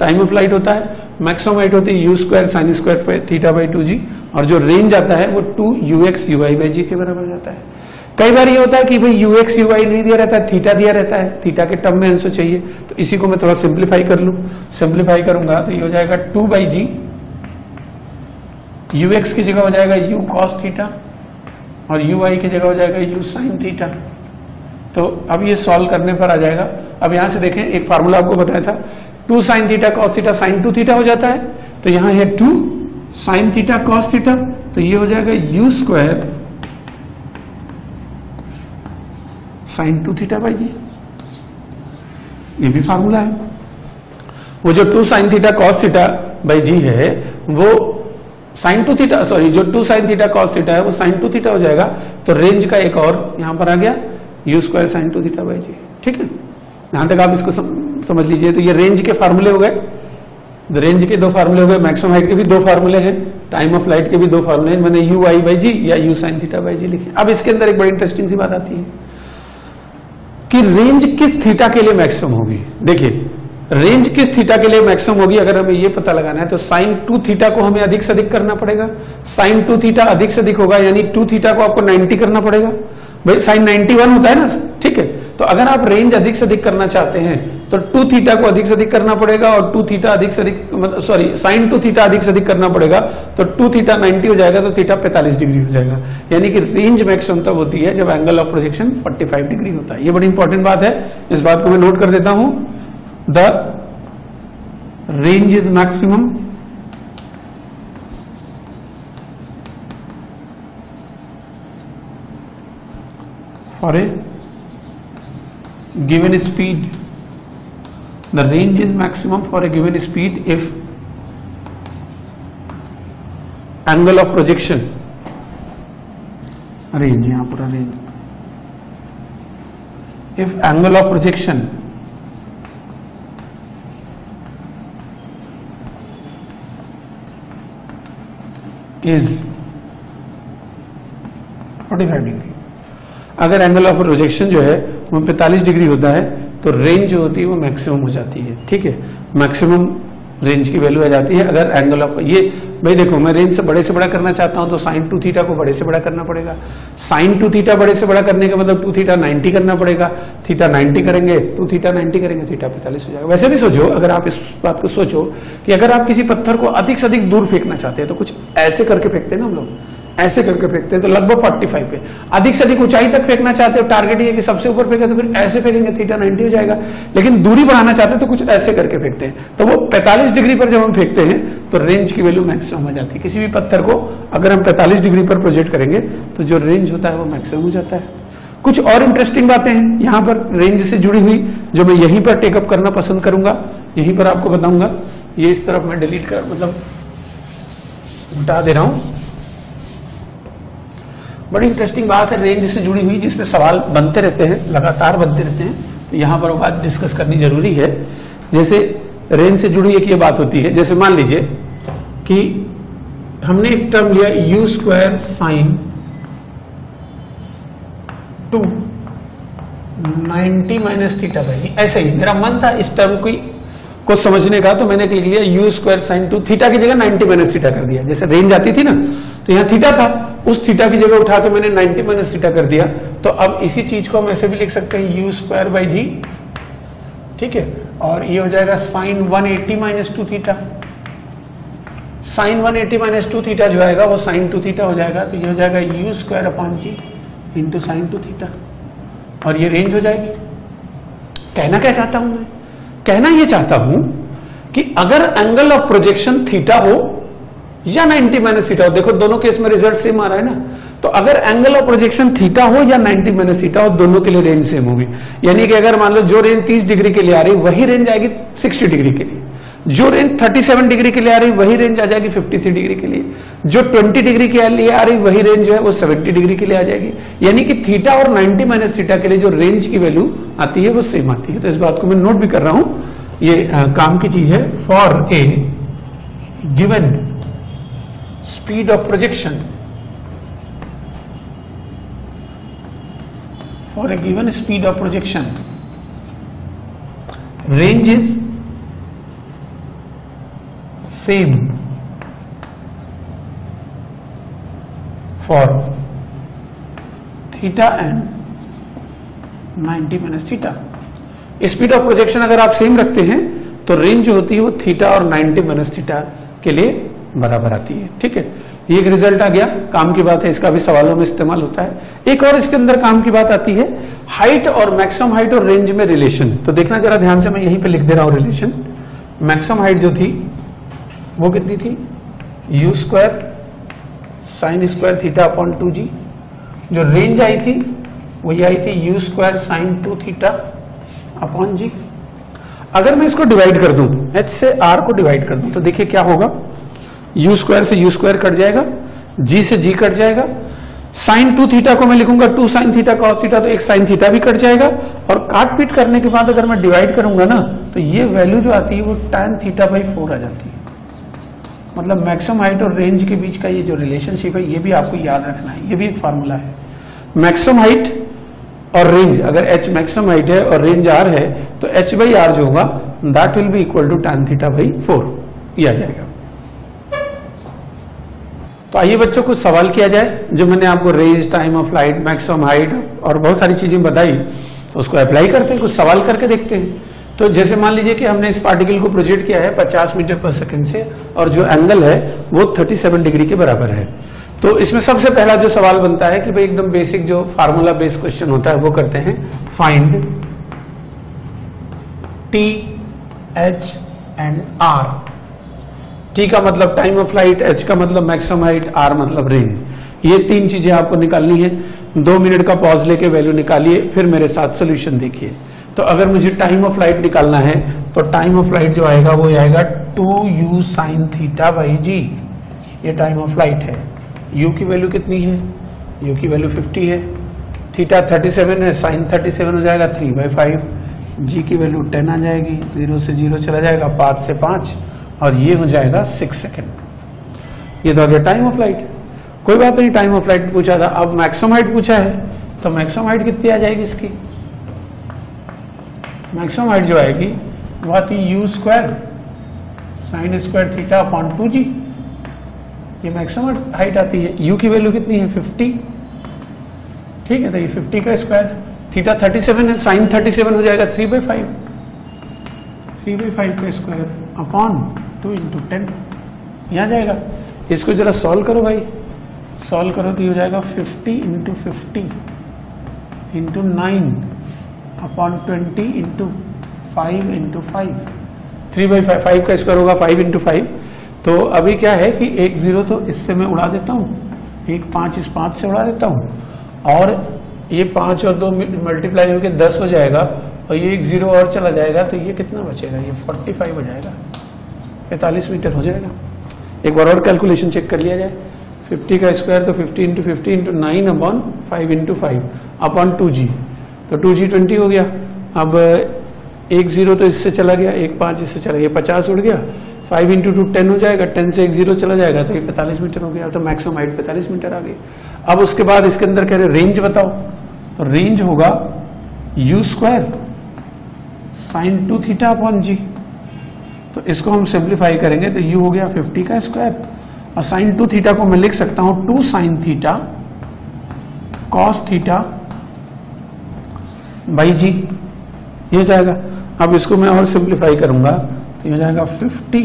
time of flight होता है। मैक्सिमम हाइट होती है U square sine square theta by two G और जो रेंज आता है, वो two U X U I by G के बराबर जाता है। कई बार ये होता है कि भाई यू एक्स यू नहीं दिया रहता है थीटा दिया रहता है थीटा के टर्म में आंसर चाहिए। तो इसी को मैं थोड़ा सिंप्लीफाई कर लू। सिंप्लीफाई करूँगा तो ये हो जाएगा two by G U X की जगह हो जाएगा यू कॉस थीटा और यू आई की जगह हो जाएगा यू साइन थीटा तो अब ये सॉल्व करने पर आ जाएगा। अब यहाँ से देखें, एक फार्मूला आपको बताया था। Two sine theta cos theta sine two theta हो जाता है। तो यहाँ है two sine theta cos theta तो ये हो जाएगा U square sine two theta by G ये भी फार्मूला है वो जो two sine theta cos theta by G है, वो साइन टू थीटा सॉरी जो two sine theta cos theta है, वो साइन टू थीटा हो जाएगा। तो रेंज का एक और यहाँ पर आ गया U square sine two theta by G ठीक है? यहाँ तक आप इसको समझ लीजिए तो ये रेंज के फार्मूले हो गए। रेंज के दो फार्मूले हो गए मैक्सिमम हाइट के भी दो फार्मूले हैं टाइम ऑफ़ लाइट के भी दो फार्मूले हैं, मैंने यू आई बाई जी या U sine theta by G लिखे। अब इसके अंदर एक बड़ी इंटरेस्टिंग सी बात आती है। कि रेंज किस थीटा के लिए मैक्सिमम होगी? देखिए रेंज किस थीटा के लिए मैक्सिमम होगी? अगर हमें यह पता लगाना है तो साइन टू थीटा को हमें अधिक से अधिक करना पड़ेगा। साइन टू थीटा अधिक से अधिक होगा, यानी टू थीटा को आपको 90 करना पड़ेगा। भाई साइन 91 होता है ना? ठीक है? तो अगर आप रेंज अधिक से अधिक करना चाहते हैं तो टू थीटा को अधिक से अधिक करना पड़ेगा और टू थीटा अधिक से अधिक मतलब सॉरी साइन टू थीटा अधिक से अधिक करना पड़ेगा। तो टू थीटा 90 हो जाएगा तो थीटा 45 डिग्री हो जाएगा। यानी कि रेंज मैक्सिमम तब होती है जब एंगल ऑफ़ प्रोजेक्शन 45 डिग्री होता है। ये बड़ी इंपॉर्टेंट बात है। इस बात को मैं नोट कर देता हूँ। The range is maximum for a given speed the range is maximum for a given speed if angle of projection range यहाँ पूरा range if angle of projection is 45 degree अगर एंगल ऑफ़ प्रोजेक्शन जो है वो 45 degree होता है तो range जो होती है वो मैक्सिमम हो जाती है। ठीक है? मैक्सिमम रेंज की वैल्यू आ जाती है। अगर एंगल ऑफ़ ये भाई देखो, मैं रेंज से बड़े से बड़ा करना चाहता हूँ तो साइन टू थीटा को बड़े से बड़ा करना पड़ेगा। साइन टू थीटा बड़े से बड़ा करने का मतलब टू थीटा 90 करना पड़ेगा। थीटा 90 करेंगे टू थीटा 90 करेंगे थीटा पैंतालीस हो जाएगा। वैसे भी सोचो, अगर आप इस बात को सोचो कि अगर आप किसी पत्थर को अधिक से अधिक दूर फेंकना चाहते हैं तो कुछ ऐसे करके फेंकते हैं ना हम लोग। ऐसे करके फेंकते हैं तो लगभग 45 पे। अधिक से अधिक ऊंचाई तक फेंकना चाहते हो टारगेट ये कि सबसे ऊपर फेंका तो फिर ऐसे फेंकेंगे थीटा 90 हो जाएगा। लेकिन दूरी बढ़ाना चाहते हैं तो कुछ ऐसे करके फेंकते हैं। तो वो 45 डिग्री पर जब हम फेंकते हैं तो रेंज की वैल्यू मैक्सिमम हो जाती है। किसी भी पत्थर को अगर हम 45 डिग्री पर प्रोजेक्ट करेंगे तो जो रेंज होता है वो मैक्सिमम हो जाता है। कुछ और इंटरेस्टिंग बातें हैं। यहाँ पर रेंज से जुड़ी हुई, जो मैं यहीं पर टेकअप करना पसंद करूँगा। यहीं पर आपको बताऊँगा। ये इस तरफ़ मैं डिलीट कर मतलब हटा दे रहा हूँ। बड़ी इंटरेस्टिंग बात है, रेंज से जुड़ी हुई, जिसमें सवाल बनते रहते हैं, लगातार बनते रहते हैं तो यहाँ पर वो बात डिस्कस करनी ज़रूरी है। जैसे रेंज से जुड़ी एक ये बात होती है, जैसे मान लीजिए कि हमने एक टर्म लिया U square sine two ninety minus theta by ऐसे ही, मेरा मन था इस टर्म की को समझने का तो मैंने लिख लिया U square sine two theta की जगह 90 माइनस थीटा कर दिया। जैसे रेंज आती थी ना तो यहाँ थीटा था। उस थीटा की जगह उठा के मैंने 90 माइनस थीटा कर दिया। तो अब इसी चीज़ को हम ऐसे भी लिख सकते हैं यू स्क्वायर बाई जी ठीक है? और ये हो जाएगा sine 180 eighty minus two theta sine 180 eighty minus two theta जो आएगा, वो साइन टू थीटा हो जाएगा। तो ये हो जाएगा U square upon G into sine two theta और ये रेंज हो जाएगी। कहना क्या चाहता हूँ मैं? कहना यह चाहता हूँ कि अगर एंगल ऑफ़ प्रोजेक्शन थीटा हो या 90 माइनस थीटा हो, देखो दोनों केस में रिज़ल्ट सेम आ रहा है ना? तो अगर एंगल ऑफ़ प्रोजेक्शन थीटा हो या 90 माइनस थीटा हो, दोनों के लिए रेंज सेम होगी। यानी कि अगर मान लो जो रेंज 30 डिग्री के लिए आ रही वही रेंज आएगी 60 डिग्री के लिए। जो रेंज 37 डिग्री के लिए आ रही वही रेंज आ जाएगी 53 डिग्री के लिए। जो 20 डिग्री के लिए आ रही वही रेंज जो है वो 70 डिग्री के लिए आ जाएगी। यानी कि थीटा और 90 माइनस थीटा के लिए जो रेंज की वैल्यू आती है वो सेम आती है। तो इस बात को मैं नोट भी कर रहा हूँ। ये आ, काम की चीज़ है। For a given speed of projection for a given speed of projection range is same for theta and 90 minus theta. Speed of projection अगर आप सेम रखते हैं तो रेंज जो होती है वो थीटा और 90 माइनस थीटा के लिए बराबर आती है। ठीक है? ये एक रिज़ल्ट आ गया। काम की बात है, इसका भी सवालों में इस्तेमाल होता है। एक और इसके अंदर काम की बात आती है हाइट और मैक्सिमम हाइट और रेंज में रिलेशन तो देखना जरा ध्यान से मैं यहीं पे लिख दे रहा हूँ रिलेशन मैक्सिमम हाइट जो थी वो कितनी थी? U square sine square theta upon two G जो रेंज आई थी वो ये आई थी U square sine two theta upon G अगर मैं इसको डिवाइड कर दूँ एच से आर को डिवाइड कर दूँ तो देखिए क्या होगा। यू स्क्वायर से यू स्क्वायर कट जाएगा जी से जी कट जाएगा। साइन टू थीटा को मैं लिखूँगा two sine theta cos theta तो एक साइन थीटा भी कट जाएगा। और काट पीट करने के बाद अगर मैं डिवाइड करूँगा ना तो ये वैल्यू जो आती है वो टेन थीटा बाई फोर आ जाती है। मतलब मैक्सिमम हाइट और रेंज के बीच का ये जो रिलेशनशिप है, ये भी आपको याद रखना है। ये भी एक फार्मूला है। मैक्सिमम हाइट और रेंज अगर एच मैक्सिमम हाइट है और रेंज आर है तो एच बाई आर जो होगा that will be equal to tan theta by four ये आ जाएगा। तो आइए बच्चों, कुछ सवाल किया जाए, जो मैंने आपको range time of flight maximum height और बहुत सारी चीज़ें बताई, उसको अप्लाई करते हैं, कुछ सवाल करके देखते हैं। तो जैसे मान लीजिए कि हमने इस पार्टिकल को प्रोजेक्ट किया है 50 मीटर पर सेकंड से, और जो एंगल है, वो 37 डिग्री के बराबर है। तो इसमें सबसे पहला जो सवाल बनता है कि भाई एकदम बेसिक जो फार्मूला बेस्ड क्वेश्चन होता है, वो करते हैं। Find T H and R T का मतलब टाइम ऑफ़ लाइट एच का मतलब मैक्सिमम हाइट आर मतलब रेंज ये तीन चीज़ें आपको निकालनी है। दो मिनट का पॉज लेके वैल्यू निकालिए, फिर मेरे साथ सोल्यूशन देखिए। तो अगर मुझे टाइम ऑफ़ लाइट निकालना है तो टाइम ऑफ़ लाइट जो आएगा, वो आएगा two U sine theta by G ये टाइम ऑफ़ लाइट है। यू की वैल्यू कितनी है? यू की वैल्यू 50 है। थीटा 37 है साइन 37 हो जाएगा 3 बाई फाइव जी की वैल्यू 10 आ जाएगी ज़ीरो से ज़ीरो चला जाएगा, पाँच से पाँच, और ये हो जाएगा सिक्स सेकेंड ये तो आ गया टाइम ऑफ़ लाइट कोई बात नहीं टाइम ऑफ़ लाइट पूछा था। अब मैक्सिमम हाइट पूछा है तो मैक्सिमम हाइट कितनी आ जाएगी इसकी? मैक्सिमम हाइट जो आएगी वो आती U square sine square theta upon two G ये मैक्सिमम हाइट आती है। यू की वैल्यू कितनी है? 50 ठीक है तो ये 50 का स्क्वायर थीटा 37 है साइन 37 हो जाएगा 3 by five three by five का square upon two into ten यहाँ जाएगा। इसको जरा सॉल्व करो भाई। सॉल्व करो तो ये हो जाएगा 50 into fifty into nine upon twenty into five into five three by five five का स्क्वायर होगा फाइव इंटू फाइव तो अभी क्या है कि एक ज़ीरो तो इससे मैं उड़ा देता हूँ। एक पाँच इस पाँच से उड़ा देता हूँ। और ये पाँच और दो मल्टीप्लाई होकर दस हो जाएगा और ये एक ज़ीरो और चला जाएगा तो ये कितना बचेगा? ये फोर्टी फाइव हो जाएगा। पैंतालीस मीटर हो जाएगा। एक बार और कैलकुलेशन चेक कर लिया जाए। फिफ्टी का स्क्वायर तो fifty into fifty into nine upon five into five upon two G तो टू जी ट्वेंटी हो गया। अब, एक ज़ीरो तो इससे चला गया, एक पाँच इससे चला गया, पचास उड़ गया। फाइव इंटू टू टेन हो जाएगा, टेन से एक ज़ीरो चला जाएगा तो ये पैंतालीस मीटर हो गया तो मैक्सिमम हाइट पैंतालीस मीटर आ गई। अब उसके बाद इसके अंदर कह रहे रेंज बताओ। तो रेंज होगा U square sine two theta upon G तो इसको हम सिंप्लीफाई करेंगे तो यू हो गया फिफ्टी का स्क्वायर और साइन टू थीटा को मैं लिख सकता हूँ two sine theta cos theta by G ये जाएगा। अब इसको मैं और सिंप्लीफाई करूँगा। तो ये जाएगा fifty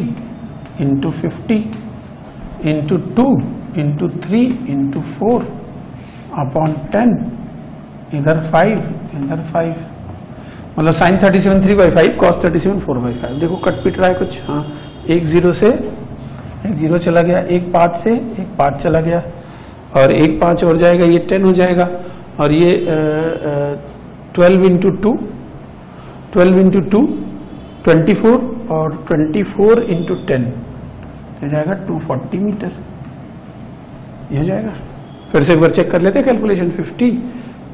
into fifty into two into three into four upon ten इधर फाइव इधर फाइव मतलब sine thirty seven three by five cos thirty seven four by five देखो कट पिट रहा है कुछ। हाँ एक ज़ीरो से एक ज़ीरो चला गया एक पाँच से एक पाँच चला गया। और एक पाँच और जाएगा ये टेन हो जाएगा। और ये आ, आ, 12 into 2 12 into 2 24 और 24 into 10 तो जाएगा 240 मीटर ये जाएगा. फिर से एक बार चेक कर लेते हैं calculation 50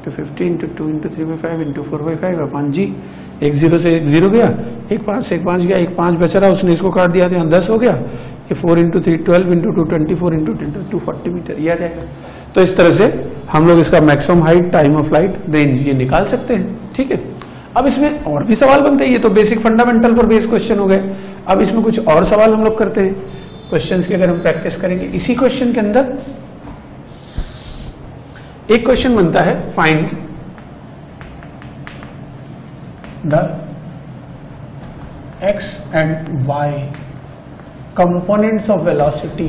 into fifty into two into three by five into four by five upon G एक ज़ीरो से एक ज़ीरो गया। एक पाँच से एक पाँच गया, एक पाँच बच रहा, उसने इसको काट दिया था दस हो गया। ये four into three twelve into two twenty four into two two forty metre यह जाएगा। तो इस तरह से हम लोग इसका maximum height time of flight range ये निकाल सकते हैं, ठीक है? अब इसमें और भी सवाल बनते हैं, ये तो बेसिक फंडामेंटल पर बेस क्वेश्चन हो गए। अब इसमें कुछ और सवाल हम लोग करते हैं। क्वेश्चंस की अगर हम प्रैक्टिस करेंगे, इसी क्वेश्चन के अंदर एक क्वेश्चन बनता है find the X and Y components of velocity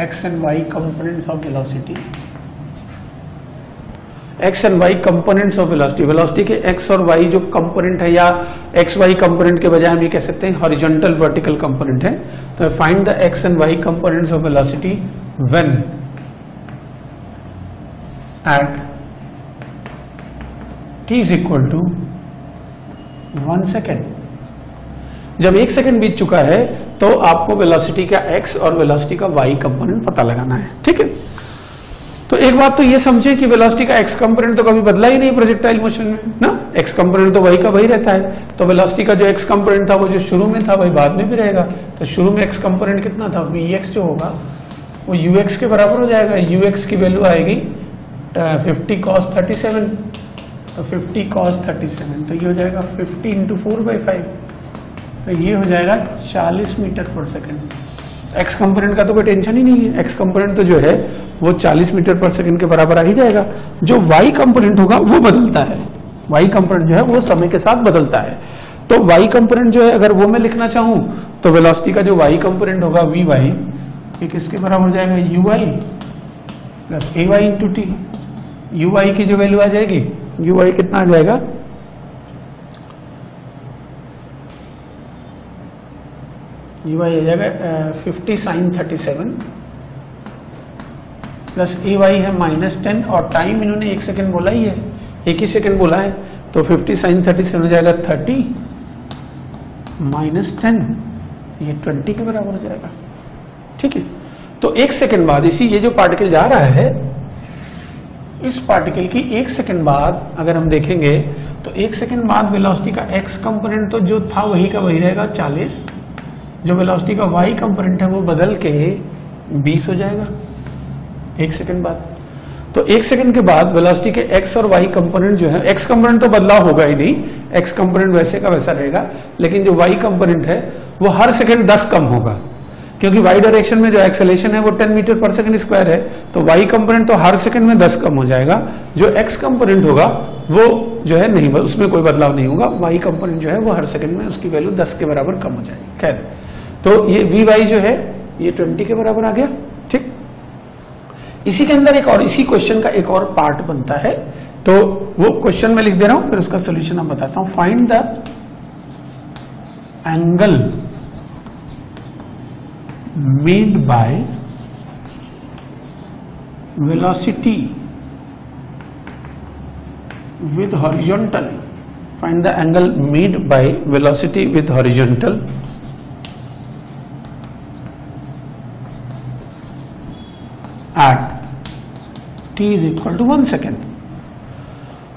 X and Y components of velocity X and Y components of velocity velocity के एक्स और वाई जो कंपोनेंट है या एक्स वाई कंपोनेंट के बजाय हम ये कह सकते हैं हॉरिजॉन्टल वर्टिकल कंपोनेंट है। तो find the X and Y components of velocity when at t is equal to one second जब एक सेकेंड बीत चुका है तो आपको वेलोसिटी का एक्स और वेलोसिटी का वाई कंपोनेंट पता लगाना है। ठीक है? तो एक बात तो ये समझे कि वेलोसिटी का एक्स कंपोनेंट तो कभी बदला ही नहीं प्रोजेक्टाइल मोशन में, ना? एक्स कंपोनेंट तो वही का वही रहता है। तो वेलोसिटी का जो एक्स कंपोनेंट था वो जो शुरू में था, वही बाद में भी रहेगा। तो शुरू में एक्स कंपोनेंट कितना था? वी एक्स जो होगा, वो यू एक्स के बराबर हो जाएगा। यू एक्स की वैल्यू आएगी फिफ्टी कॉस थर्टी सेवन तो फिफ्टी कॉस थर्टी सेवन तो ये हो जाएगा fifty into four by five तो ये हो जाएगा चालीस मीटर पर सेकेंड एक्स कंपोनेंट का तो कोई टेंशन ही नहीं है। एक्स कंपोनेंट तो जो है, वो 40 मीटर पर सेकंड के बराबर आ ही जाएगा। जो वाई कंपोनेंट होगा, वो बदलता है। वाई कंपोनेंट जो है, वो समय के साथ बदलता है। तो वाई कंपोनेंट जो है, अगर वो मैं लिखना चाहूँ तो वेलोसिटी का जो वाई कंपोनेंट होगा वी वाई ये किसके बराबर हो जाएगा? U Y plus A Y into T U Y की जो वैल्यू आ जाएगी यू वाई कितना आ जाएगा? यू वाई आ जाएगा fifty sine thirty seven plus A Y है माइनस टेन और टाइम इन्होंने एक सेकेंड बोला ही है, एक ही सेकेंड बोला है तो फिफ्टी साइन थर्टी सेवन हो जाएगा थर्टी माइनस टेन ये ट्वेंटी के बराबर हो जाएगा। ठीक है? तो एक सेकेंड बाद, इसी ये जो पार्टिकल जा रहा है, इस पार्टिकल की एक सेकेंड बाद अगर हम देखेंगे तो एक सेकेंड बाद वेलोसिटी का एक्स कंपोनेंट तो जो था वही का वही रहेगा चालीस जो वेलोसिटी का वाई कंपोनेंट है, वो बदल के 20 हो जाएगा। एक सेकंड बाद। तो एक सेकंड के बाद वेलोसिटी के एक्स और वाई कंपोनेंट जो है एक्स कंपोनेंट तो बदलाव होगा ही नहीं एक्स कंपोनेंट वैसे का वैसा रहेगा, लेकिन जो वाई कंपोनेंट है, वो हर सेकंड 10 कम होगा। क्योंकि वाई डायरेक्शन में जो एक्सेलेशन है, वो 10 मीटर पर सेकंड स्क्वायर है तो वाई कंपोनेंट तो हर सेकंड में 10 कम हो जाएगा। जो एक्स कंपोनेंट होगा, वो जो है नहीं, उसमें कोई बदलाव नहीं होगा। वाई कंपोनेंट जो है, वो हर सेकंड में उसकी वैल्यू 10 के बराबर कम हो जाएगी। खैर तो ये वी वाई जो है, ये 20 के बराबर आ गया, ठीक? इसी के अंदर एक और, इसी क्वेश्चन का एक और पार्ट बनता है। तो वो क्वेश्चन में लिख दे रहा हूँ, फिर उसका सोल्यूशन मैं बताता हूँ। Find the angle made by velocity with horizontal. Find the angle made by velocity with horizontal at t is equal to 1 second.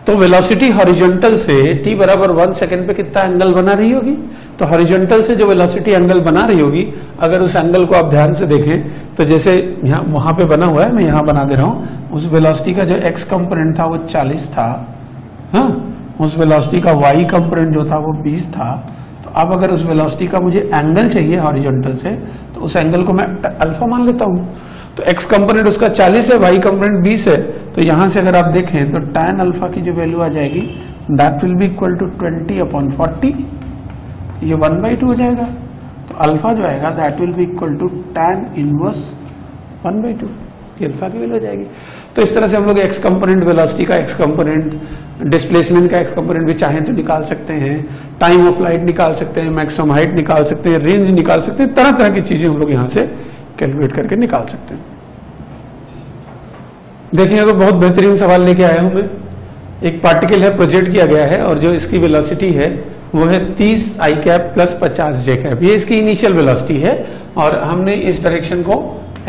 तो वेलोसिटी हॉरिजॉन्टल से t बराबर वन सेकेंड पे कितना एंगल बना रही होगी? तो हॉरिजॉन्टल से जो वेलोसिटी एंगल बना रही होगी, अगर उस एंगल को आप ध्यान से देखें तो जैसे यहाँ, वहाँ पे बना हुआ है, मैं यहाँ बना दे रहा हूँ, उस वेलोसिटी का जो एक्स कंपोनेंट था वो 40 था हाँ? उस वेलोसिटी का वाई कंपोनेंट जो था वो 20 था। तो अब अगर उस वेलोसिटी का मुझे एंगल चाहिए हॉरिजॉन्टल से तो उस एंगल को मैं अल्फ़ा मान लेता हूँ। तो एक्स कंपोनेंट उसका 40 है वाई कंपोनेंट 20 है। तो यहाँ से अगर आप देखें तो tan अल्फ़ा की जो वैल्यू आ जाएगी that will be equal to 20 upon forty ये वन बाई टू हो जाएगा। तो अल्फ़ा जो आएगा that will be equal to tan inverse one by two alpha की वैल्यू हो जाएगी। तो इस तरह से हम लोग एक्स कंपोनेंट वेलोसिटी का एक्स कंपोनेंट डिस्प्लेसमेंट का एक्स कंपोनेंट भी चाहें तो निकाल सकते हैं। टाइम ऑफ़ लाइट निकाल सकते हैं मैक्सिमम हाइट निकाल सकते हैं रेंज निकाल सकते हैं। तरह तरह की चीज़ें हम लोग यहाँ से कैलकुलेट करके निकाल सकते हैं। देखिए तो बहुत बेहतरीन सवाल लेके आया हूँ मैं। एक पार्टिकल है प्रोजेक्ट किया गया है, और जो इसकी वेलोसिटी है, वो है 30 I cap plus 50 J cap ये इसकी इनिशियल वेलोसिटी है, और हमने इस डायरेक्शन को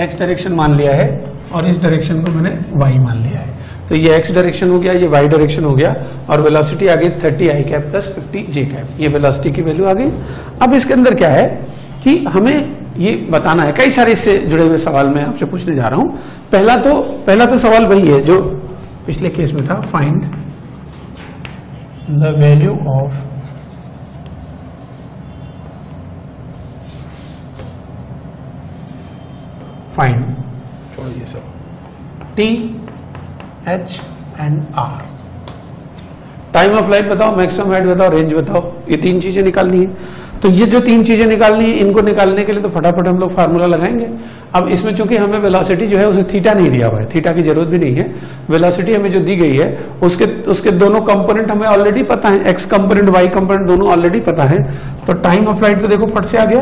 एक्स डायरेक्शन मान लिया है, और इस डायरेक्शन को मैंने वाई मान लिया है। तो ये एक्स डायरेक्शन हो गया, ये वाई डायरेक्शन हो गया, और वेलोसिटी आ गई 30 I cap plus 50 J cap ये वेलोसिटी की वैल्यू आ गई। अब इसके अंदर क्या है कि हमें ये बताना है। कई सारे इससे जुड़े हुए सवाल मैं आपसे पूछने जा रहा हूँ। पहला तो पहला तो सवाल वही है जो पिछले केस में था find the value of find सब T H and R time of flight बताओ मैक्सिमम हाइट बताओ रेंज बताओ, ये तीन चीज़ें निकालनी है। तो ये जो तीन चीज़ें निकालनी है, इनको निकालने के लिए तो फटाफट हम लोग फार्मूला लगाएँगे। अब इसमें चूँकि हमें वेलोसिटी जो है, उसे थीटा नहीं दिया हुआ है, थीटा की ज़रूरत भी नहीं है। वेलोसिटी हमें जो दी गई है, उसके उसके दोनों कंपोनेंट हमें ऑलरेडी पता है एक्स कंपोनेंट वाई कंपोनेंट दोनों ऑलरेडी पता है। तो टाइम ऑफ़ लाइट तो देखो फट से आ गया।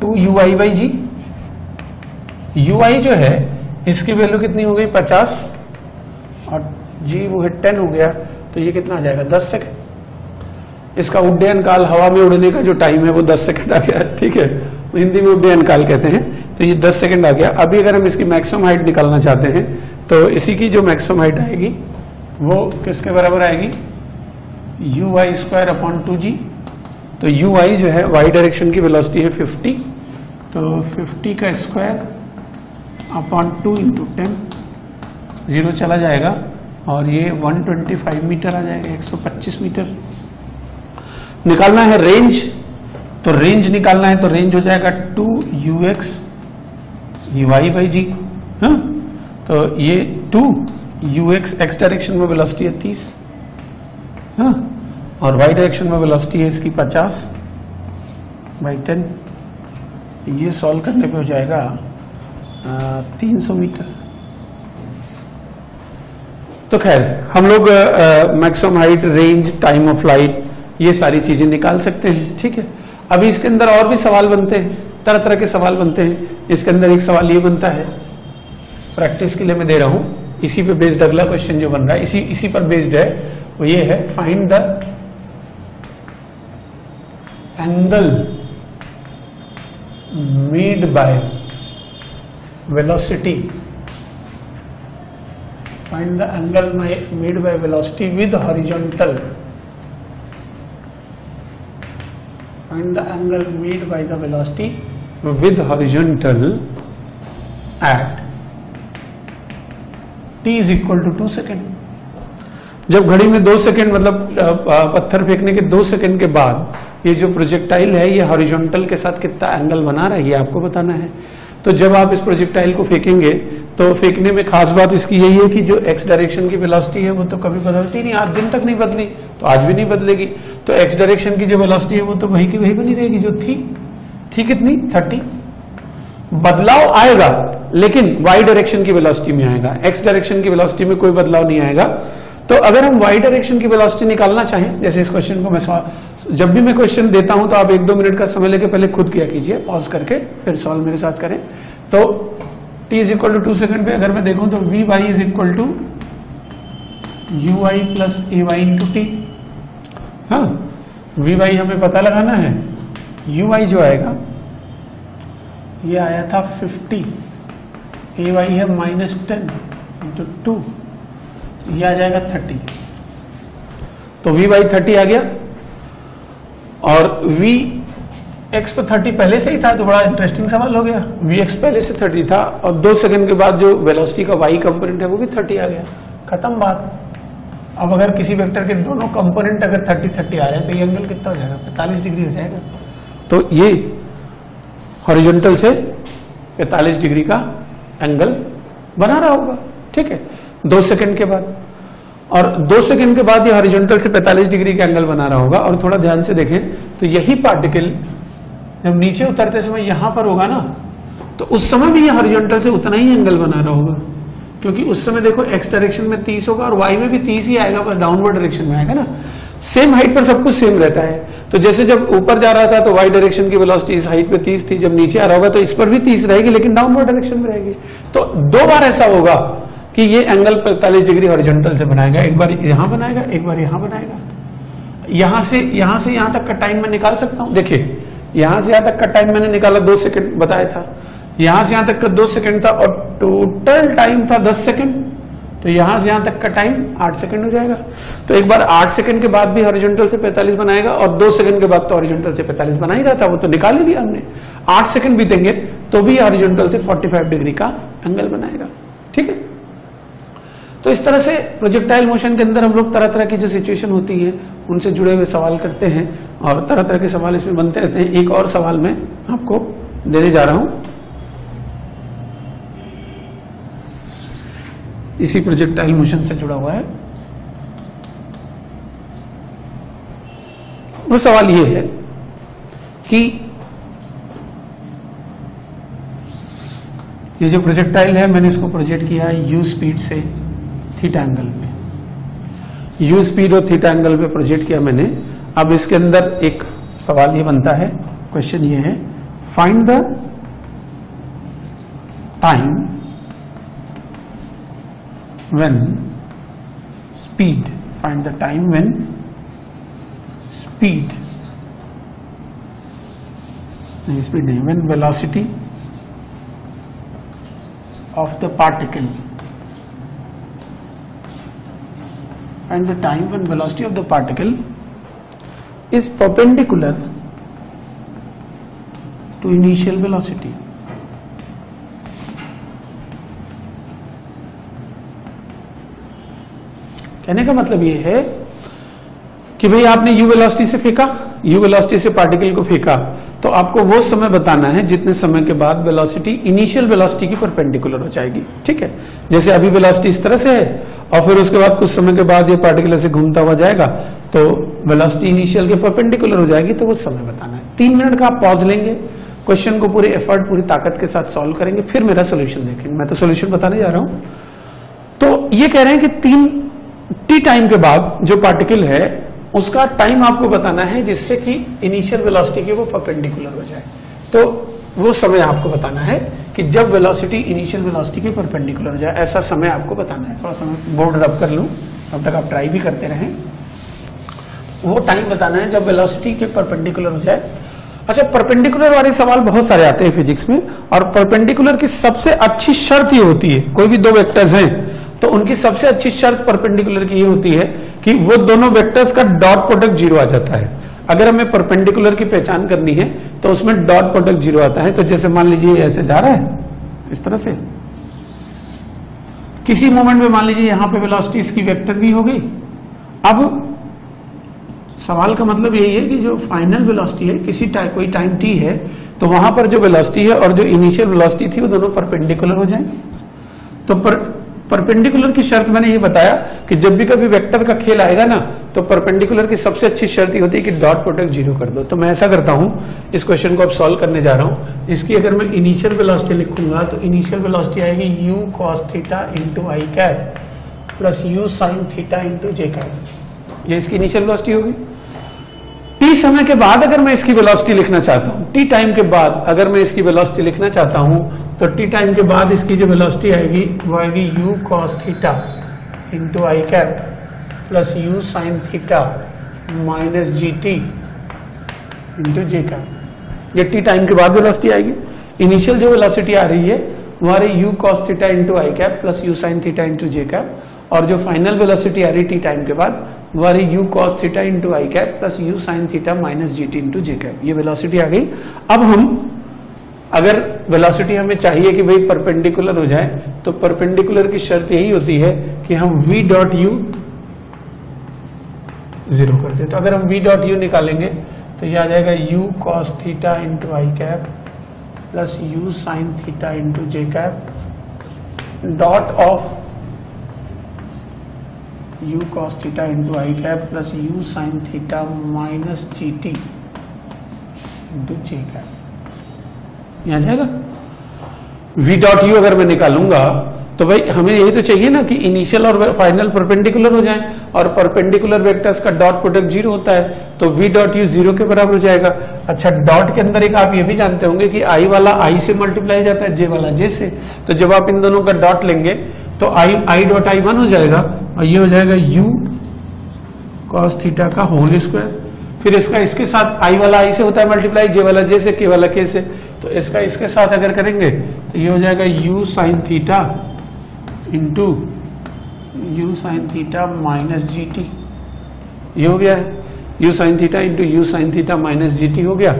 Two U I by G U I जो है, इसकी वैल्यू कितनी हो गई? पचास। और जी वो है टेन हो गया तो ये कितना आ जाएगा? दस सेकेंड। इसका उड्डयन काल हवा में उड़ने का जो टाइम है वो 10 सेकंड आ गया, ठीक है? तो हिंदी में उड्डयन काल कहते हैं। तो ये 10 सेकंड आ गया। अभी अगर हम इसकी मैक्सिमम हाइट निकालना चाहते हैं तो इसी की जो मैक्सिमम हाइट आएगी, वो किसके बराबर आएगी? U Y square upon two G तो यू वाई जो है वाई डायरेक्शन की वेलोसिटी है 50 तो 50 का square upon two into ten zero चला जाएगा। और ये 125 मीटर आ जाएगा 125 मीटर निकालना है रेंज तो रेंज निकालना है तो रेंज हो जाएगा two U X U Y by G हाँ? तो ये two U X X direction में वेलोसिटी है तीस हाँ? और वाई डायरेक्शन में वेलोसिटी है इसकी पचास बाई टेन ये सॉल्व करने पे हो जाएगा तीन सौ मीटर। तो खैर, हम लोग maximum height range time of flight ये सारी चीज़ें निकाल सकते हैं। ठीक है? अभी इसके अंदर और भी सवाल बनते हैं। तरह तरह के सवाल बनते हैं। इसके अंदर एक सवाल ये बनता है। प्रैक्टिस के लिए मैं दे रहा हूँ। इसी पे बेस्ड अगला क्वेश्चन जो बन रहा है। इसी इसी पर बेस्ड है। वो ये है find the angle made by velocity find the angle made by velocity with horizontal find the angle made by the velocity with horizontal at t is equal to two second जब घड़ी में दो second मतलब पत्थर फेंकने के दो second के बाद ये जो प्रोजेक्टाइल है, ये हॉरिजॉन्टल के साथ कितना एंगल बना रहा है, ये आपको बताना है। तो जब आप इस प्रोजेक्टाइल को फेंकेंगे तो फेंकने में खास बात इसकी यही है कि जो एक्स डायरेक्शन की वेलोसिटी है, वो तो कभी बदलती नहीं आज दिन तक नहीं बदली तो आज भी नहीं बदलेगी। तो एक्स डायरेक्शन की जो वेलोसिटी है, वो तो वही की वही बनी रहेगी, जो थी थी कितनी? थर्टी। बदलाव आएगा, लेकिन वाई डायरेक्शन की वेलोसिटी में आएगा। एक्स डायरेक्शन की वेलोसिटी में कोई बदलाव नहीं आएगा। तो अगर हम वाई डायरेक्शन की वेलोसिटी निकालना चाहें, जैसे इस क्वेश्चन को मैं जब भी मैं क्वेश्चन देता हूँ तो आप एक दो मिनट का समय लेके पहले खुद किया कीजिए पॉज करके, फिर सॉल्व मेरे साथ करें। तो t is equal to two second पे अगर मैं देखूँ तो v y is equal to u y plus a y into t हाँ वी वाई हमें पता लगाना है। यू वाई जो आएगा, ये आया था 50 ए वाई है माइनस टेन इंटू टू ये आ जाएगा 30 तो वी वाई थर्टी आ गया। और वी एक्स तो थर्टी पहले से ही था तो बड़ा इंटरेस्टिंग सवाल हो गया। वी एक्स पहले से थर्टी था, और दो सेकंड के बाद जो वेलोसिटी का वाई कंपोनेंट है, वो भी थर्टी आ गया। खत्म बात। अब अगर किसी वेक्टर के दोनों कंपोनेंट अगर थर्टी थर्टी आ रहे हैं तो ये एंगल कितना हो जाएगा? पैंतालीस डिग्री हो जाएगा। तो ये हॉरिजॉन्टल से पैंतालीस डिग्री का एंगल बना रहा होगा। ठीक है। दो सेकंड के बाद। और दो सेकंड के बाद ये हॉरिजॉन्टल से 45 डिग्री का एंगल बना रहा होगा, और थोड़ा ध्यान से देखें तो यही पार्टिकल जब नीचे उतरते समय यहाँ पर होगा ना तो उस समय भी ये हॉरिजॉन्टल से उतना ही एंगल बना रहा होगा। क्योंकि उस समय देखो एक्स डायरेक्शन में तीस होगा और वाई में भी तीस ही आएगा, बस डाउनवर्ड डायरेक्शन में आएगा ना। सेम हाइट पर सब कुछ सेम रहता है। तो जैसे जब ऊपर जा रहा था तो वाई डायरेक्शन की वेलोसिटी इस हाइट पे तीस थी, जब नीचे आ रहा होगा तो इस पर भी तीस रहेगी, लेकिन डाउनवर्ड डायरेक्शन में रहेगी। तो दो बार ऐसा होगा कि ये एंगल 45 डिग्री हॉरिजॉन्टल से बनाएगा, एक बार यहाँ बनाएगा, एक बार यहाँ बनाएगा। यहाँ से यहाँ से यहाँ तक का टाइम मैं निकाल सकता हूँ? देखिए, यहाँ से यहाँ तक का टाइम मैंने निकाला दो सेकंड बताया था। यहाँ से यहाँ तक का दो सेकंड था और टोटल टाइम था दस सेकंड तो यहाँ से यहाँ तक का टाइम आठ सेकंड हो जाएगा। तो एक बार आठ सेकंड के बाद भी हॉरिजॉन्टल से 45 बनाएगा और दो सेकंड के बाद तो हॉरिजॉन्टल से 45 बना ही रहा था वो तो निकाल ही लिया हमने। आठ सेकंड बीतेंगे तो भी हॉरिजॉन्टल से 45 डिग्री का एंगल बनाएगा। ठीक है? तो इस तरह से प्रोजेक्टाइल मोशन के अंदर हम लोग तरह तरह की जो सिचुएशन होती है, उनसे जुड़े हुए सवाल करते हैं और तरह तरह के सवाल इसमें बनते रहते हैं। एक और सवाल मैं आपको देने जा रहा हूँ। इसी प्रोजेक्टाइल मोशन से जुड़ा हुआ है। वो सवाल ये है कि ये जो प्रोजेक्टाइल है, मैंने इसको प्रोजेक्ट किया है यू स्पीड से। थीटा एंगल पे। यू स्पीड और थीटा एंगल पे प्रोजेक्ट किया मैंने। अब इसके अंदर एक सवाल ये बनता है क्वेश्चन ये है find the time when speed find the time when speed नहीं स्पीड नहीं when velocity of the particle and the time and velocity of the particle is perpendicular to initial velocity. कहने का मतलब ये है कि भाई आपने यू वेलोसिटी से फेंका यू वेलोसिटी से पार्टिकल को फेंका। तो आपको वो समय बताना है जितने समय के बाद वेलोसिटी इनिशियल वेलोसिटी की परपेंडिकुलर हो जाएगी। ठीक है? जैसे अभी वेलोसिटी इस तरह से है, और फिर उसके बाद कुछ समय के बाद ये पार्टिकल ऐसे घूमता हुआ जाएगा तो वेलोसिटी इनिशियल के परपेंडिकुलर हो जाएगी तो वो समय बताना है। तीन मिनट का आप पॉज लेंगे क्वेश्चन को पूरे एफर्ट पूरी ताकत के साथ सॉल्व करेंगे, फिर मेरा सोल्यूशन देखेंगे। मैं तो सोल्यूशन बताने जा रहा हूँ। तो ये कह रहे हैं कि तीन टी टाइम के बाद जो पार्टिकल है उसका टाइम आपको बताना है जिससे कि इनिशियल वेलोसिटी की वो परपेंडिकुलर हो जाए। तो वो समय आपको बताना है कि जब वेलोसिटी इनिशियल वेलोसिटी की परपेंडिकुलर हो जाए, ऐसा समय आपको बताना है। थोड़ा समय बोर्ड रब कर लू, तब तक आप ट्राई भी करते रहें। वो टाइम बताना है जब वेलोसिटी के परपेंडिकुलर हो जाए। अच्छा परपेंडिकुलर वाले सवाल बहुत सारे आते हैं फिजिक्स में, और परपेंडिकुलर की सबसे अच्छी शर्त ये होती है, कोई भी दो वेक्टर्स हैं तो उनकी सबसे अच्छी शर्त परपेंडिकुलर की ये होती है कि वो दोनों वेक्टर्स का डॉट प्रोडक्ट ज़ीरो आ जाता है। अगर हमें परपेंडिकुलर की पहचान करनी है तो उसमें डॉट प्रोडक्ट ज़ीरो आता है। तो जैसे मान लीजिए ऐसे जा रहा है, इस तरह से। किसी मोमेंट में मान लीजिए यहाँ पे वेलोसिटी इसकी वेक्टर भी हो गई। अब सवाल का मतलब यही है कि जो फाइनल वेलोसिटी है, किसी टाइम कोई टाइम टी है तो वहाँ पर जो वेलोसिटी है और जो इनिशियल वेलोसिटी थी, वो दोनों परपेंडिकुलर हो जाए तो पर परपेंडिकुलर की शर्त मैंने ये बताया कि जब भी कभी वेक्टर का खेल आएगा ना तो परपेंडिकुलर की सबसे अच्छी शर्त होती है कि डॉट प्रोडक्ट ज़ीरो कर दो। तो मैं ऐसा करता हूँ, इस क्वेश्चन को अब सॉल्व करने जा रहा हूँ। इसकी अगर मैं इनिशियल वेलोसिटी लिखूँगा तो इनिशियल वेलोसिटी आएगी u cos theta into i cap plus u sine theta into j cap ये इसकी इनिशियल वेलोसिटी होगी। टी समय के बाद अगर मैं इसकी वेलोसिटी लिखना चाहता हूँ टी टाइम के बाद अगर मैं इसकी वेलोसिटी लिखना चाहता हूँ तो टी टाइम के बाद इसकी जो वेलोसिटी आएगी, वो आएगी u cos theta into i cap plus u sine theta minus g t into j cap ये टी टाइम के बाद वेलोसिटी आएगी। इनिशियल जो वेलोसिटी आ रही है, वो आ रही u cos theta into i cap plus u sine theta into j cap और जो फाइनल वेलोसिटी आ रही टी टाइम के बाद वो आ रही u cos theta into i cap plus u sine theta minus g t into j cap ये velocity आ गई। अब हम, अगर वेलोसिटी हमें चाहिए कि भाई परपेंडिकुलर हो जाए तो परपेंडिकुलर की शर्त यही होती है कि हम v डॉट यू ज़ीरो कर दे। तो अगर हम v डॉट यू निकालेंगे तो ये आ जाएगा u cos theta into i cap plus u sine theta into j cap dot of u cos into i cap plus u sine theta minus g t into j cap यहाँ जाएगा v dot U अगर मैं निकालूँगा तो भाई, हमें यही तो चाहिए ना कि इनिशियल और फाइनल परपेंडिकुलर हो जाए, और परपेंडिकुलर वेक्टर्स का डॉट प्रोडक्ट ज़ीरो होता है तो v डॉट यू ज़ीरो के बराबर हो जाएगा। अच्छा डॉट के अंदर एक आप ये भी जानते होंगे कि i वाला i से मल्टीप्लाई जाता है, j वाला j से। तो जब आप इन दोनों का डॉट लेंगे तो i i dot i one हो जाएगा, और ये हो जाएगा u cos थीटा का होल स्क्वायर फिर इसका, इसके साथ आई वाला आई से होता है मल्टीप्लाई जे वाला जे से के वाला के से। तो इसका, इसके साथ अगर करेंगे तो ये हो जाएगा u sine theta into u sine theta minus g t ये हो गया है। U sine theta into u sine theta minus g t हो गया।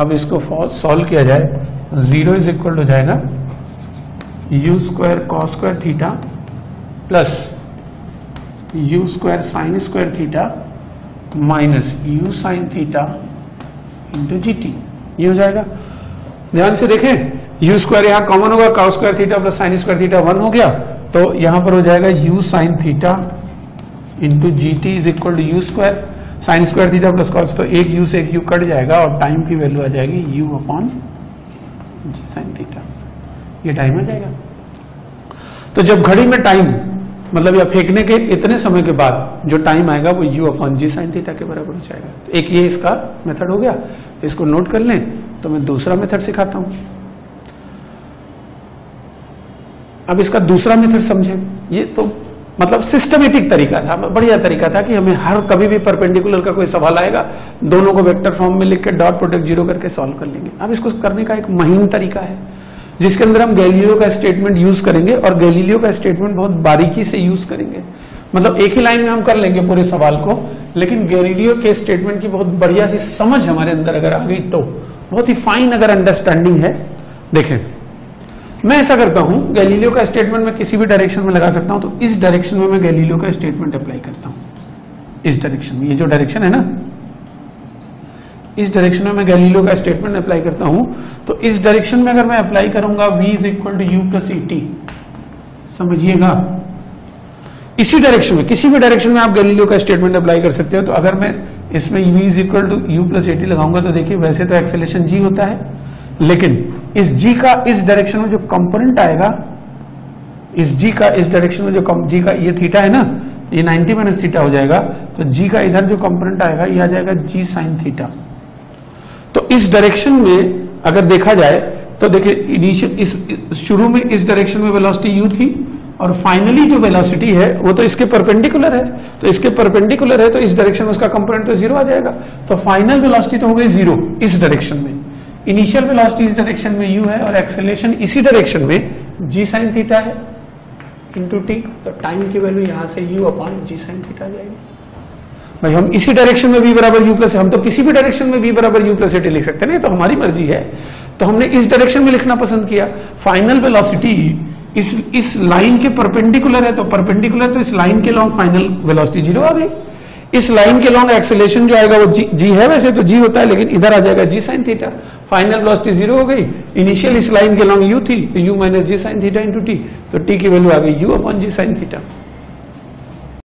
अब इसको सॉल्व किया जाए। ज़ीरो इज़ इक्वल हो जाएगा u square cos square theta plus u square sine square theta minus u sine theta into g t ये हो जाएगा। ध्यान से देखें यू स्क्वायर यहाँ कॉमन होगा cos square theta plus sine square theta one हो गया तो यहाँ पर हो जाएगा u sine theta into g t is equal to u square sine square theta plus cos तो एक यू से एक यू कट जाएगा और टाइम की वैल्यू आ जाएगी u upon g sine theta ये टाइम आ जाएगा। तो जब घड़ी में टाइम मतलब या फेंकने के इतने समय के बाद जो टाइम आएगा वो u upon g sine theta के बराबर हो जाएगा। तो एक ये इसका मेथड हो गया। इसको नोट कर लें तो मैं दूसरा मेथड सिखाता हूँ। अब इसका दूसरा मेथड समझें। ये तो मतलब सिस्टमेटिक तरीका था, बढ़िया तरीका था कि हमें हर कभी भी परपेंडिकुलर का कोई सवाल आएगा, दोनों को वेक्टर फॉर्म में लिख के डॉट प्रोडक्ट ज़ीरो करके सॉल्व कर लेंगे। अब इसको करने का एक महीन तरीका है। जिसके अंदर हम गैलीलियो का स्टेटमेंट यूज़ करेंगे और गैलीलियो का स्टेटमेंट बहुत बारीकी से यूज़ करेंगे। मतलब एक ही लाइन में हम कर लेंगे पूरे सवाल को, लेकिन गैलीलियो के स्टेटमेंट की बहुत बढ़िया सी समझ हमारे अंदर अगर आ गई तो। बहुत ही फाइन अगर अंडरस्टैंडिंग है। देखें, मैं ऐसा करता हूँ, गैलीलियो का स्टेटमेंट मैं किसी भी डायरेक्शन में लगा सकता हूँ तो इस डायरेक्शन में मैं गैलीलियो का स्टेटमेंट अप्लाई करता हूँ। इस डायरेक्शन में, ये जो डायरेक्शन है ना इस डायरेक्शन में मैं गैलीलियो का स्टेटमेंट अप्लाई करता हूँ। तो इस डायरेक्शन में अगर मैं अप्लाई करूँगा, v is equal to u plus e समझिएगा? इसी डायरेक्शन में, किसी भी डायरेक्शन में आप गैलीलियो का स्टेटमेंट अप्लाई कर सकते हो। तो अगर मैं इसमें v is equal to u plus at लगाऊँगा तो देखिए वैसे तो एक्सेलेशन g होता है। लेकिन इस g का, इस डायरेक्शन में जो कंपोनेंट आएगा, इस g का, इस डायरेक्शन में जो g का, ये थीटा है ना, ये 90 माइनस थीटा हो जाएगा। तो g का इधर जो कंपोनेंट आएगा, ये आ जाएगा g साइन थीटा तो इस डायरेक्शन में अगर देखा जाए तो देखिए इनिशियल इस शुरू में इस डायरेक्शन में वेलोसिटी यू थी, और फाइनली जो वेलोसिटी है, वो तो इसके परपेंडिकुलर है। तो इसके परपेंडिकुलर है तो इस डायरेक्शन में उसका कंपोनेंट तो ज़ीरो आ जाएगा। तो फाइनल वेलोसिटी तो हो गई ज़ीरो इस डायरेक्शन में। इनिशियल वेलोसिटी इस डायरेक्शन में यू है, और एक्सेलेशन इसी डायरेक्शन में जी साइन थीटा है। इंटू टी तो टाइम की वैल्यू यहाँ से u upon g sine theta जाएगी। भाई हम इसी डायरेक्शन में v बराबर u प्लस हम तो किसी भी डायरेक्शन में v बराबर u प्लस लिख सकते हैं। तो हमारी मर्ज़ी है। तो हमने इस डायरेक्शन में लिखना पसंद किया। फाइनल वेलोसिटी इस इस लाइन के परपेंडिकुलर है तो परपेंडिकुलर तो इस लाइन के लॉन्ग फाइनल वेलोसिटी ज़ीरो आ गई। इस लाइन के लॉन्ग एक्सेलेशन जो आएगा वो जी, जी है वैसे तो जी होता है लेकिन इधर आ जाएगा g sine theta final velocity zero हो गई। इनिशियल इस लाइन के लॉन्ग यू थी तो u minus g sine theta into t तो टी की वैल्यू आ गई u upon g sine theta